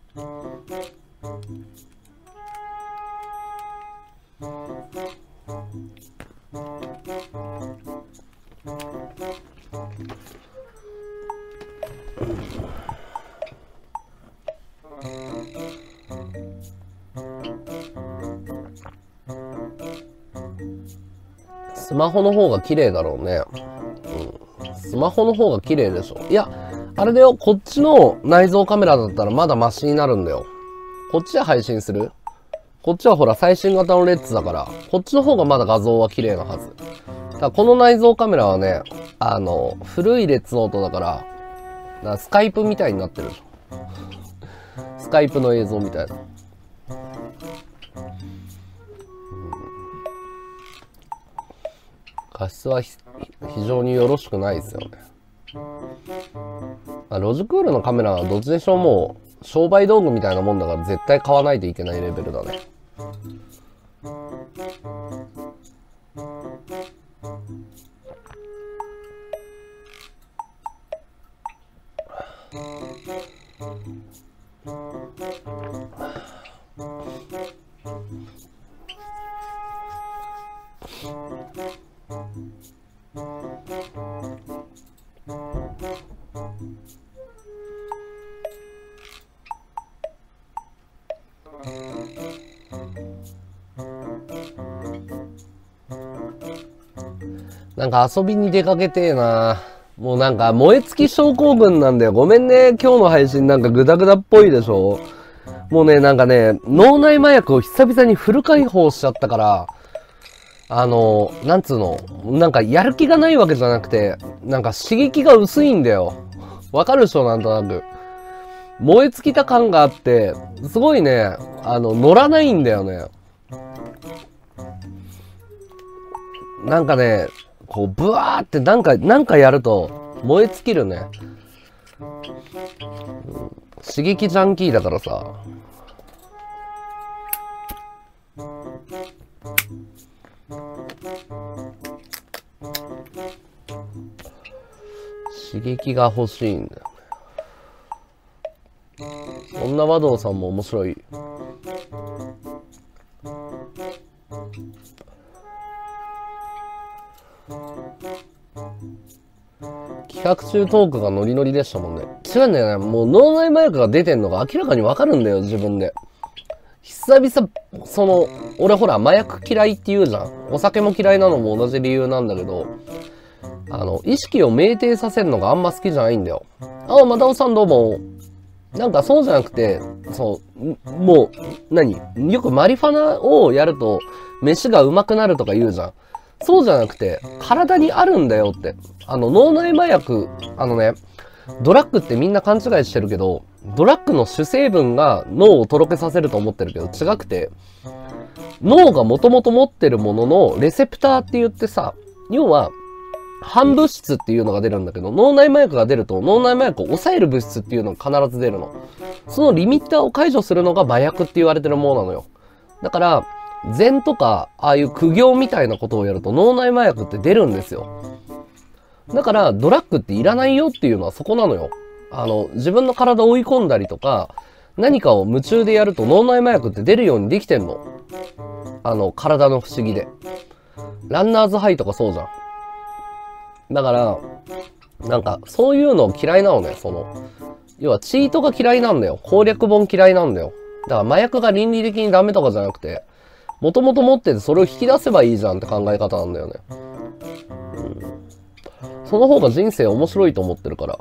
マホの方が綺麗だろうね。うん。スマホの方が綺麗でしょ。いや、あれだよ。こっちの内蔵カメラだったらまだマシになるんだよ。こっちで配信する？こっちはほら最新型のレッツだから、こっちの方がまだ画像は綺麗なはず。だこの内蔵カメラはね、あの、古いレッツノートだから、からスカイプみたいになってるでしょ。スカイプの映像みたいな。質は非常によろしくないですよね。まあ、ロジクールのカメラはどっちでしょうもう商売道具みたいなもんだから絶対買わないといけないレベルだね。か遊びに出かけてえな。もうなんか燃え尽き症候群なんだよ。ごめんね。今日の配信なんかグダグダっぽいでしょもうね、なんかね、脳内麻薬を久々にフル解放しちゃったから、あの、なんつうの、なんかやる気がないわけじゃなくて、なんか刺激が薄いんだよ。わかるでしょ？なんとなく。燃え尽きた感があって、すごいね、あの、乗らないんだよね。なんかね、こう、ブワーってなんか、なんかやると燃え尽きるね。刺激ジャンキーだからさ。刺激が欲しいんだよね。女和道さんも面白い。企画中トークがノリノリでしたもんね。違うんだよね。もう脳内麻薬が出てんのが明らかにわかるんだよ、自分で。久々、その、俺ほら麻薬嫌いって言うじゃん。お酒も嫌いなのも同じ理由なんだけど、あの、意識を酩酊させるのがあんま好きじゃないんだよ。あ、またおさんどうも。なんかそうじゃなくて、そう、もう、何？よくマリファナをやると、飯がうまくなるとか言うじゃん。そうじゃなくて、体にあるんだよって。あの、脳内麻薬、あのね、ドラッグってみんな勘違いしてるけど、ドラッグの主成分が脳をとろけさせると思ってるけど、違くて、脳がもともと持ってるもののレセプターって言ってさ、要は、反物質っていうのが出るんだけど、脳内麻薬が出ると、脳内麻薬を抑える物質っていうのが必ず出るの。そのリミッターを解除するのが麻薬って言われてるものなのよ。だから、禅とか、ああいう苦行みたいなことをやると脳内麻薬って出るんですよ。だから、ドラッグっていらないよっていうのはそこなのよ。あの、自分の体を追い込んだりとか、何かを夢中でやると脳内麻薬って出るようにできてんの。あの、体の不思議で。ランナーズハイとかそうじゃん。だから、なんか、そういうの嫌いなのね、その。要は、チートが嫌いなんだよ。攻略本嫌いなんだよ。だから、麻薬が倫理的にダメとかじゃなくて、もともと持っててそれを引き出せばいいじゃんって考え方なんだよね。うん。その方が人生面白いと思ってるから。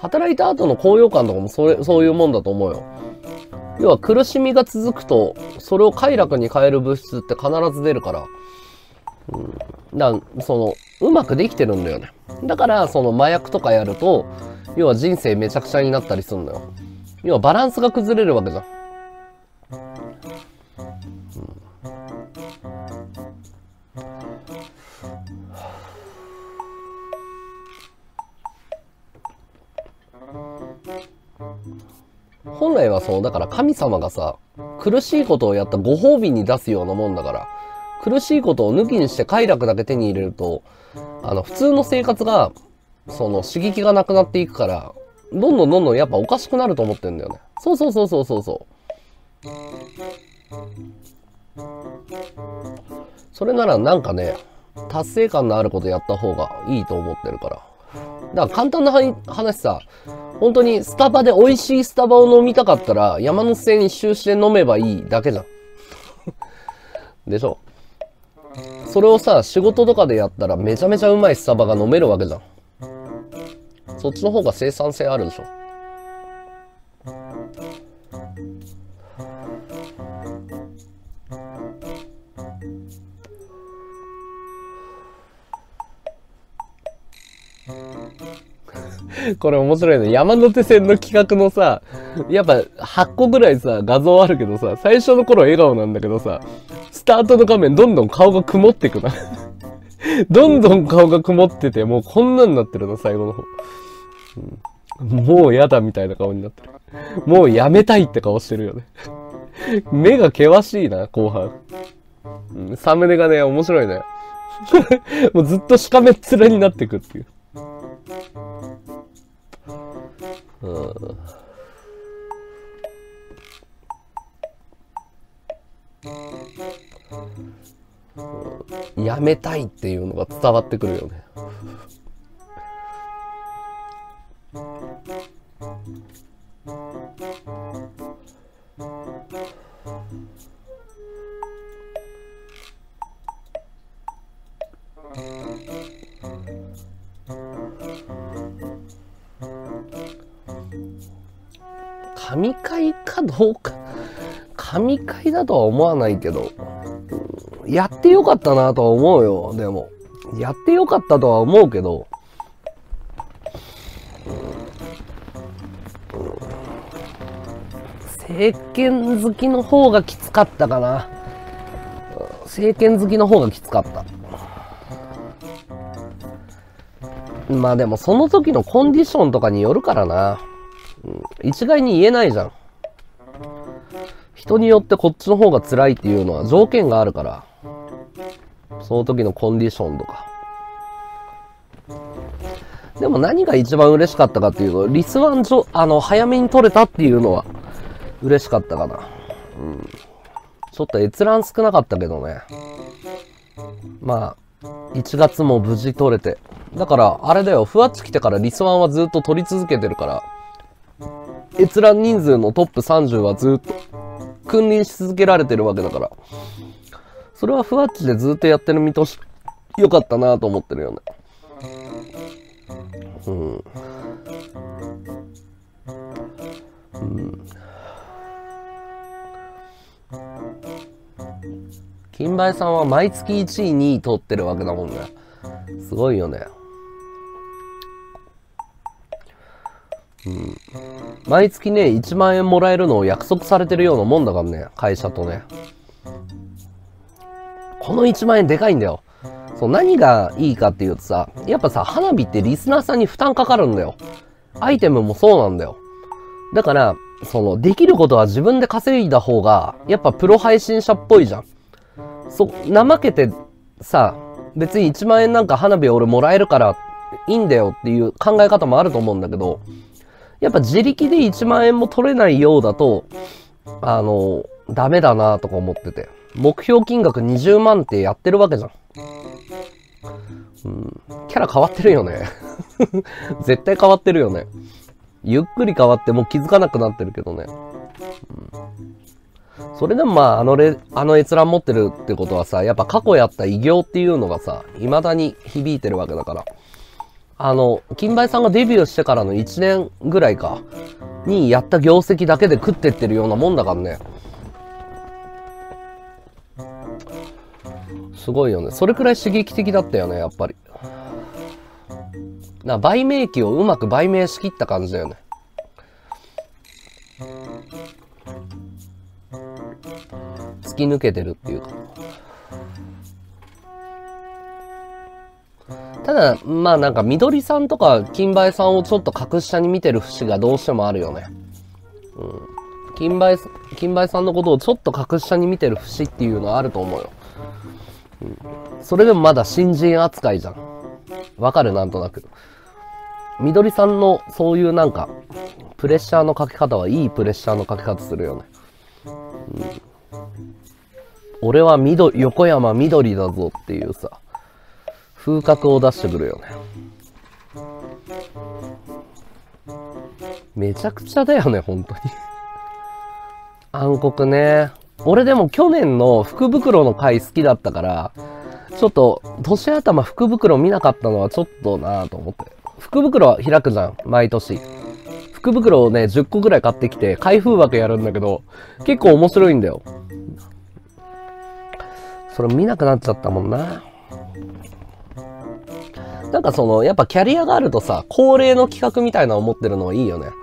働いた後の高揚感とかもそれ、そういうもんだと思うよ。要は苦しみが続くと、それを快楽に変える物質って必ず出るから。うん。だその、うまくできてるんだよね。だから、その麻薬とかやると、要は人生めちゃくちゃになったりするんだよ。要はバランスが崩れるわけじゃん。本来はそう、だから神様がさ、苦しいことをやったご褒美に出すようなもんだから、苦しいことを抜きにして快楽だけ手に入れると、あの、普通の生活が、その刺激がなくなっていくから、どんどんどんどんやっぱおかしくなると思ってんだよね。そうそうそうそうそうそう。それならなんかね、達成感のあることやった方がいいと思ってるから。だから簡単な話さ、本当にスタバで美味しいスタバを飲みたかったら山手線一周して飲めばいいだけじゃん。でしょ？それをさ、仕事とかでやったらめちゃめちゃうまいスタバが飲めるわけじゃん。そっちの方が生産性あるでしょ？これ面白いね。山手線の企画のさ、やっぱ8個ぐらいさ、画像あるけどさ、最初の頃笑顔なんだけどさ、スタートの画面どんどん顔が曇ってくな。どんどん顔が曇ってて、もうこんなになってるの、最後の方。もうやだみたいな顔になってる。もうやめたいって顔してるよね。目が険しいな、後半。サムネがね、面白いね。もうずっとしかめっ面になってくっていう。うん、やめたいっていうのが伝わってくるよね。神回かどうか、神回だとは思わないけど、やってよかったなとは思うよ、でも。やってよかったとは思うけど、政権好きの方がきつかったかな。政権好きの方がきつかった。まあでもその時のコンディションとかによるからな。一概に言えないじゃん。人によってこっちの方が辛いっていうのは条件があるから。その時のコンディションとか。でも何が一番嬉しかったかっていうと、リスワン上、あの、早めに取れたっていうのは嬉しかったかな。うん。ちょっと閲覧少なかったけどね。まあ、1月も無事取れて。だから、あれだよ、ふわっち来てからリスワンはずっと取り続けてるから、閲覧人数のトップ30はずっと君臨し続けられてるわけだから、それはふわっちでずっとやってる見通し、よかったなと思ってるよね。うん。うん。金梅さんは毎月1位、2位取ってるわけだもんね。すごいよね。毎月ね、1万円もらえるのを約束されてるようなもんだからね、会社とね。この1万円でかいんだよ。そう、何がいいかっていうとさ、やっぱさ、花火ってリスナーさんに負担かかるんだよ。アイテムもそうなんだよ。だから、その、できることは自分で稼いだ方が、やっぱプロ配信者っぽいじゃん。そ、怠けてさ、別に1万円なんか花火俺もらえるからいいんだよっていう考え方もあると思うんだけど、やっぱ自力で1万円も取れないようだと、あの、ダメだなとか思ってて。目標金額20万ってやってるわけじゃん。うん、キャラ変わってるよね。絶対変わってるよね。ゆっくり変わってもう気づかなくなってるけどね。うん、それでもまあ、あのレ、あの閲覧持ってるってことはさ、やっぱ過去やった偉業っていうのがさ、未だに響いてるわけだから。あの、金梅さんがデビューしてからの1年ぐらいか、にやった業績だけで食ってってるようなもんだからね。すごいよね。それくらい刺激的だったよね、やっぱり。な、売名機をうまく売名しきった感じだよね。突き抜けてるっていうか。ただ、まあなんか、みどりさんとか、金梅さんをちょっと格下に見てる節がどうしてもあるよね。うん。金梅、金梅さんのことをちょっと格下に見てる節っていうのはあると思うよ。うん。それでもまだ新人扱いじゃん。わかる？なんとなく。みどりさんのそういうなんか、プレッシャーのかけ方はいいプレッシャーのかけ方するよね。うん、俺はみど、横山みどりだぞっていうさ。風格を出してくるよね。めちゃくちゃだよね、本当に暗黒ね。俺でも去年の福袋の回好きだったから、ちょっと、年頭福袋見なかったのはちょっとなぁと思って。福袋は開くじゃん、毎年。福袋をね、10個ぐらい買ってきて、開封枠やるんだけど、結構面白いんだよ。それ見なくなっちゃったもんな。なんかその、やっぱキャリアがあるとさ、恒例の企画みたいなのを持ってるのはいいよね。うん、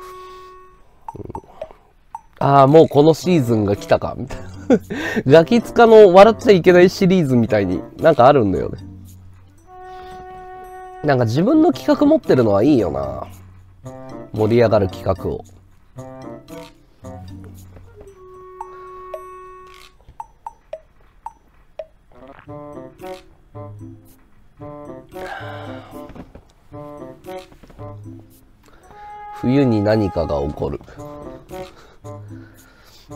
ああ、もうこのシーズンが来たか、みたいな。ガキツカの笑っちゃいけないシリーズみたいになんかあるんだよね。なんか自分の企画持ってるのはいいよな。盛り上がる企画を。冬に何かが起こる。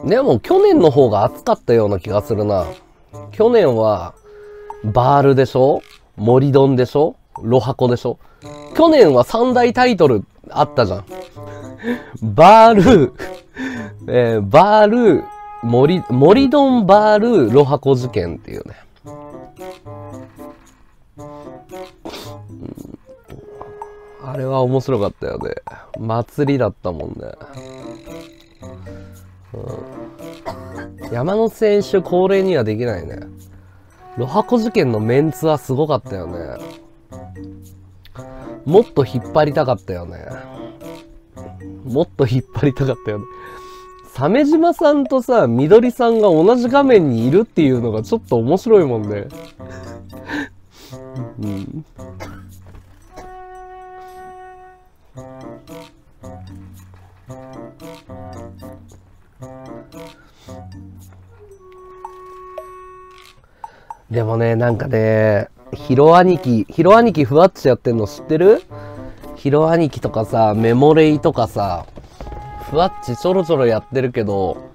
でも去年の方が暑かったような気がするな。去年は、バールでしょ？森丼でしょ？ロハコでしょ？去年は三大タイトルあったじゃん。バール、えー、バール、森、森丼バール、ロハコ事件っていうね。あれは面白かったよね。祭りだったもんね。うん、山野選手恒例にはできないね。ロハコ事件のメンツはすごかったよね。もっと引っ張りたかったよね。もっと引っ張りたかったよね。鮫島さんとさ、みどりさんが同じ画面にいるっていうのがちょっと面白いもんね。うん。でもね、なんかね、ヒロ兄貴、ヒロ兄貴ふわっちやってんの知ってる？ヒロ兄貴とかさ、メモレイとかさ、ふわっちちょろちょろやってるけど、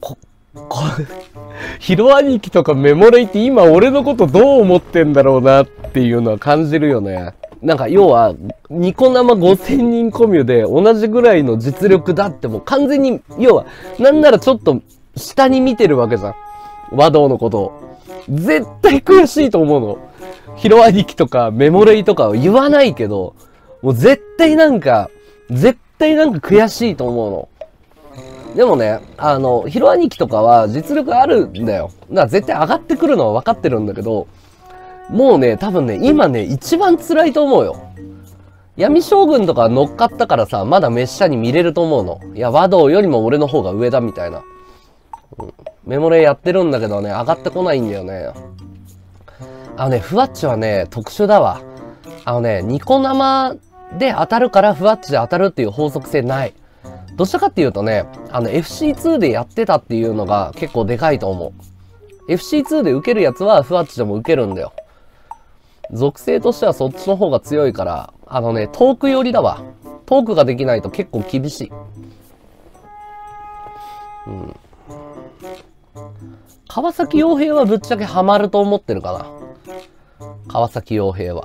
こ、こ、ヒロ兄貴とかメモレイって今俺のことどう思ってんだろうなっていうのは感じるよね。なんか要は、ニコ生5000人コミュで同じぐらいの実力だってもう完全に、要は、なんならちょっと下に見てるわけじゃん。和道のことを。絶対悔しいと思うの。ヒロ兄貴とかメモレイとかは言わないけど、もう絶対なんか、絶対なんか悔しいと思うの。でもね、あの、ヒロ兄貴とかは実力あるんだよ。だから絶対上がってくるのは分かってるんだけど、もうね、多分ね、今ね、一番辛いと思うよ。闇将軍とか乗っかったからさ、まだ滅車に見れると思うの。いや、和道よりも俺の方が上だみたいな。うん、メモレやってるんだけどね、上がってこないんだよね。あのね、ふわっちはね、特殊だわ。あのね、ニコ生で当たるからふわっちで当たるっていう法則性ない。どちらかっていうとね、あの FC2 でやってたっていうのが結構でかいと思う。FC2 で受けるやつはふわっちでも受けるんだよ。属性としてはそっちの方が強いから、あのね、トーク寄りだわ。トークができないと結構厳しい。うん。川崎洋平はぶっちゃけハマると思ってるかな。川崎洋平は。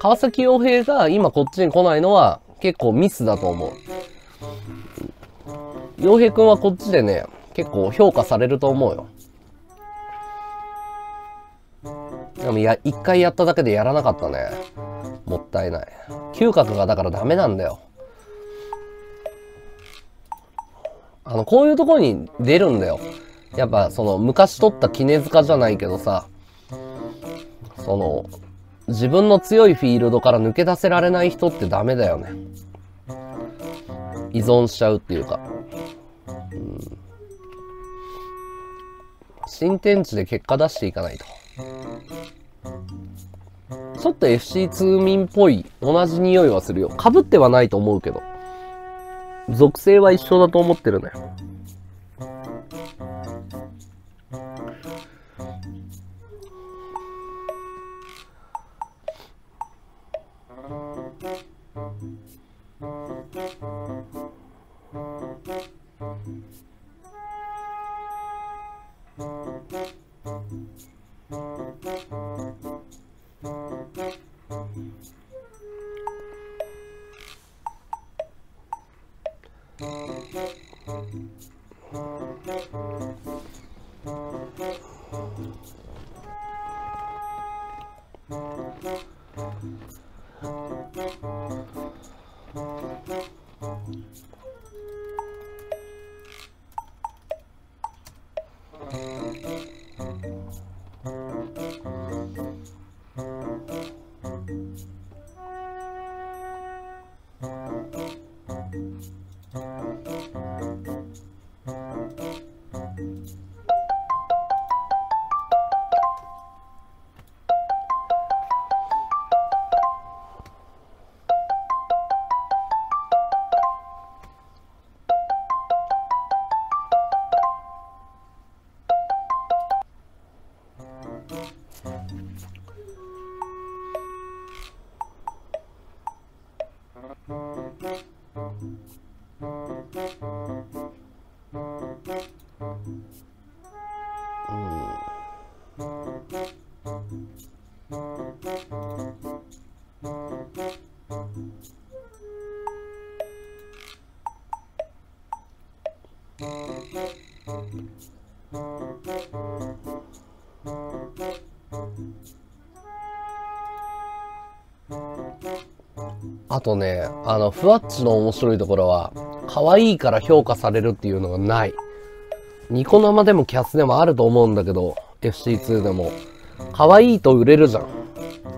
川崎洋平が今こっちに来ないのは結構ミスだと思う。洋平くんはこっちでね、結構評価されると思うよ。でもや、一回やっただけでやらなかったね。もったいない。嗅覚がだからダメなんだよ。あの、こういうところに出るんだよ。やっぱその昔取った絹塚じゃないけどさ、その、自分の強いフィールドから抜け出せられない人ってダメだよね。依存しちゃうっていうか。うん、新天地で結果出していかないと。ちょっと FC2 民っぽい同じ匂いはするよ。かぶってはないと思うけど。属性は一緒だと思ってるのよ。とね、あの、ふわっちの面白いところは、可愛いから評価されるっていうのがない。ニコ生でもキャスでもあると思うんだけど、FC2 でも。可愛いと売れるじゃん。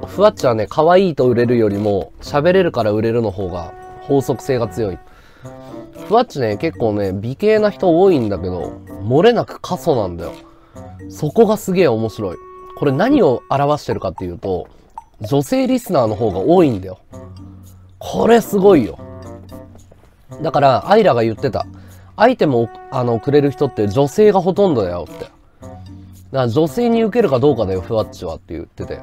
ふわっちはね、可愛いと売れるよりも、喋れるから売れるの方が法則性が強い。ふわっちね、結構ね、美形な人多いんだけど、漏れなく過疎なんだよ。そこがすげえ面白い。これ何を表してるかっていうと、女性リスナーの方が多いんだよ。これすごいよ。だから、アイラが言ってた。アイテムをあのくれる人って女性がほとんどだよって。だから女性に受けるかどうかだよ、ふわっちはって言ってて。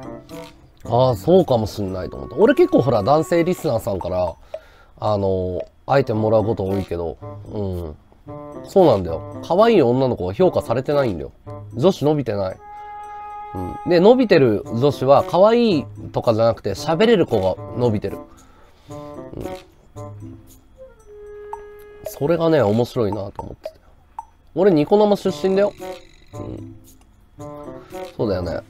ああ、そうかもしんないと思った。俺結構ほら、男性リスナーさんから、あの、アイテムもらうこと多いけど、うん。そうなんだよ。可愛い女の子は評価されてないんだよ。女子伸びてない。うん。で、伸びてる女子は可愛いとかじゃなくて喋れる子が伸びてる。それがね、面白いなと思ってて。俺、ニコ生出身だよ。うん。そうだよね。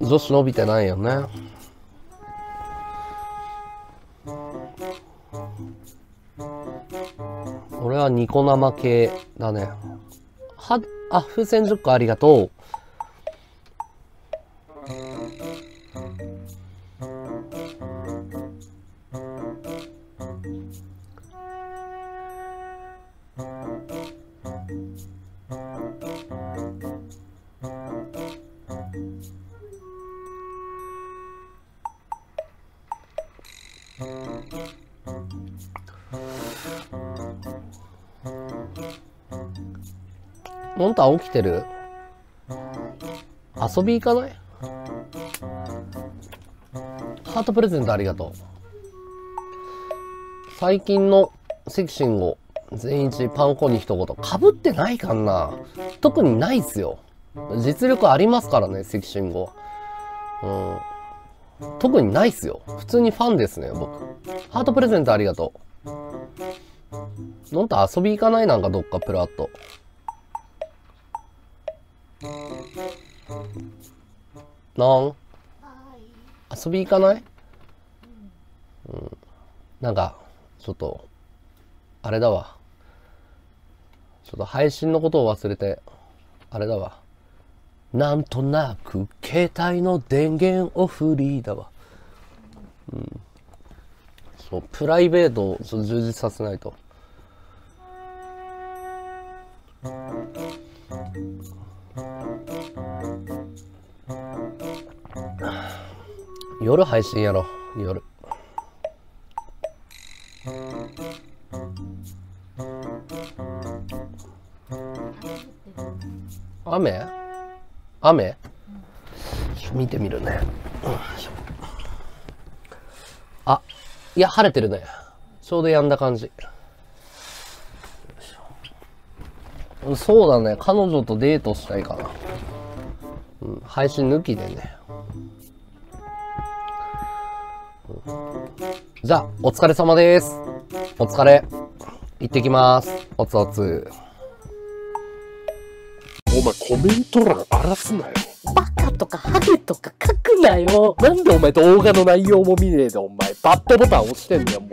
女子伸びてないよね。俺はニコ生系だね。は、あ、風船10個ありがとう。モンタ起きてる？遊び行かない？ハートプレゼントありがとう。最近のセクシンゴ、全一パン粉に一言。かぶってないかな特にないっすよ。実力ありますからね、セクシンゴ。うん。特にないっすよ。普通にファンですね、僕。ハートプレゼントありがとう。のんと遊び行かない？なんかどっかプラッと。なん？遊び行かない？うん。なんか、ちょっと、あれだわ。ちょっと配信のことを忘れて、あれだわ。なんとなく、携帯の電源をフリーだわ。うん。そう、プライベートを充実させないと。夜配信やろ夜。雨？雨、見てみるね、あいや晴れてるね。ちょうどやんだ感じ。そうだね。彼女とデートしたいかな、うん、配信抜きでね。じゃあ、お疲れ様です。お疲れ。行ってきます。おつおつ。お前コメント欄荒らすなよ。バカとかハゲとか書くなよ。なんでお前動画の内容も見ねえでお前バッドボタン押してんだよもう。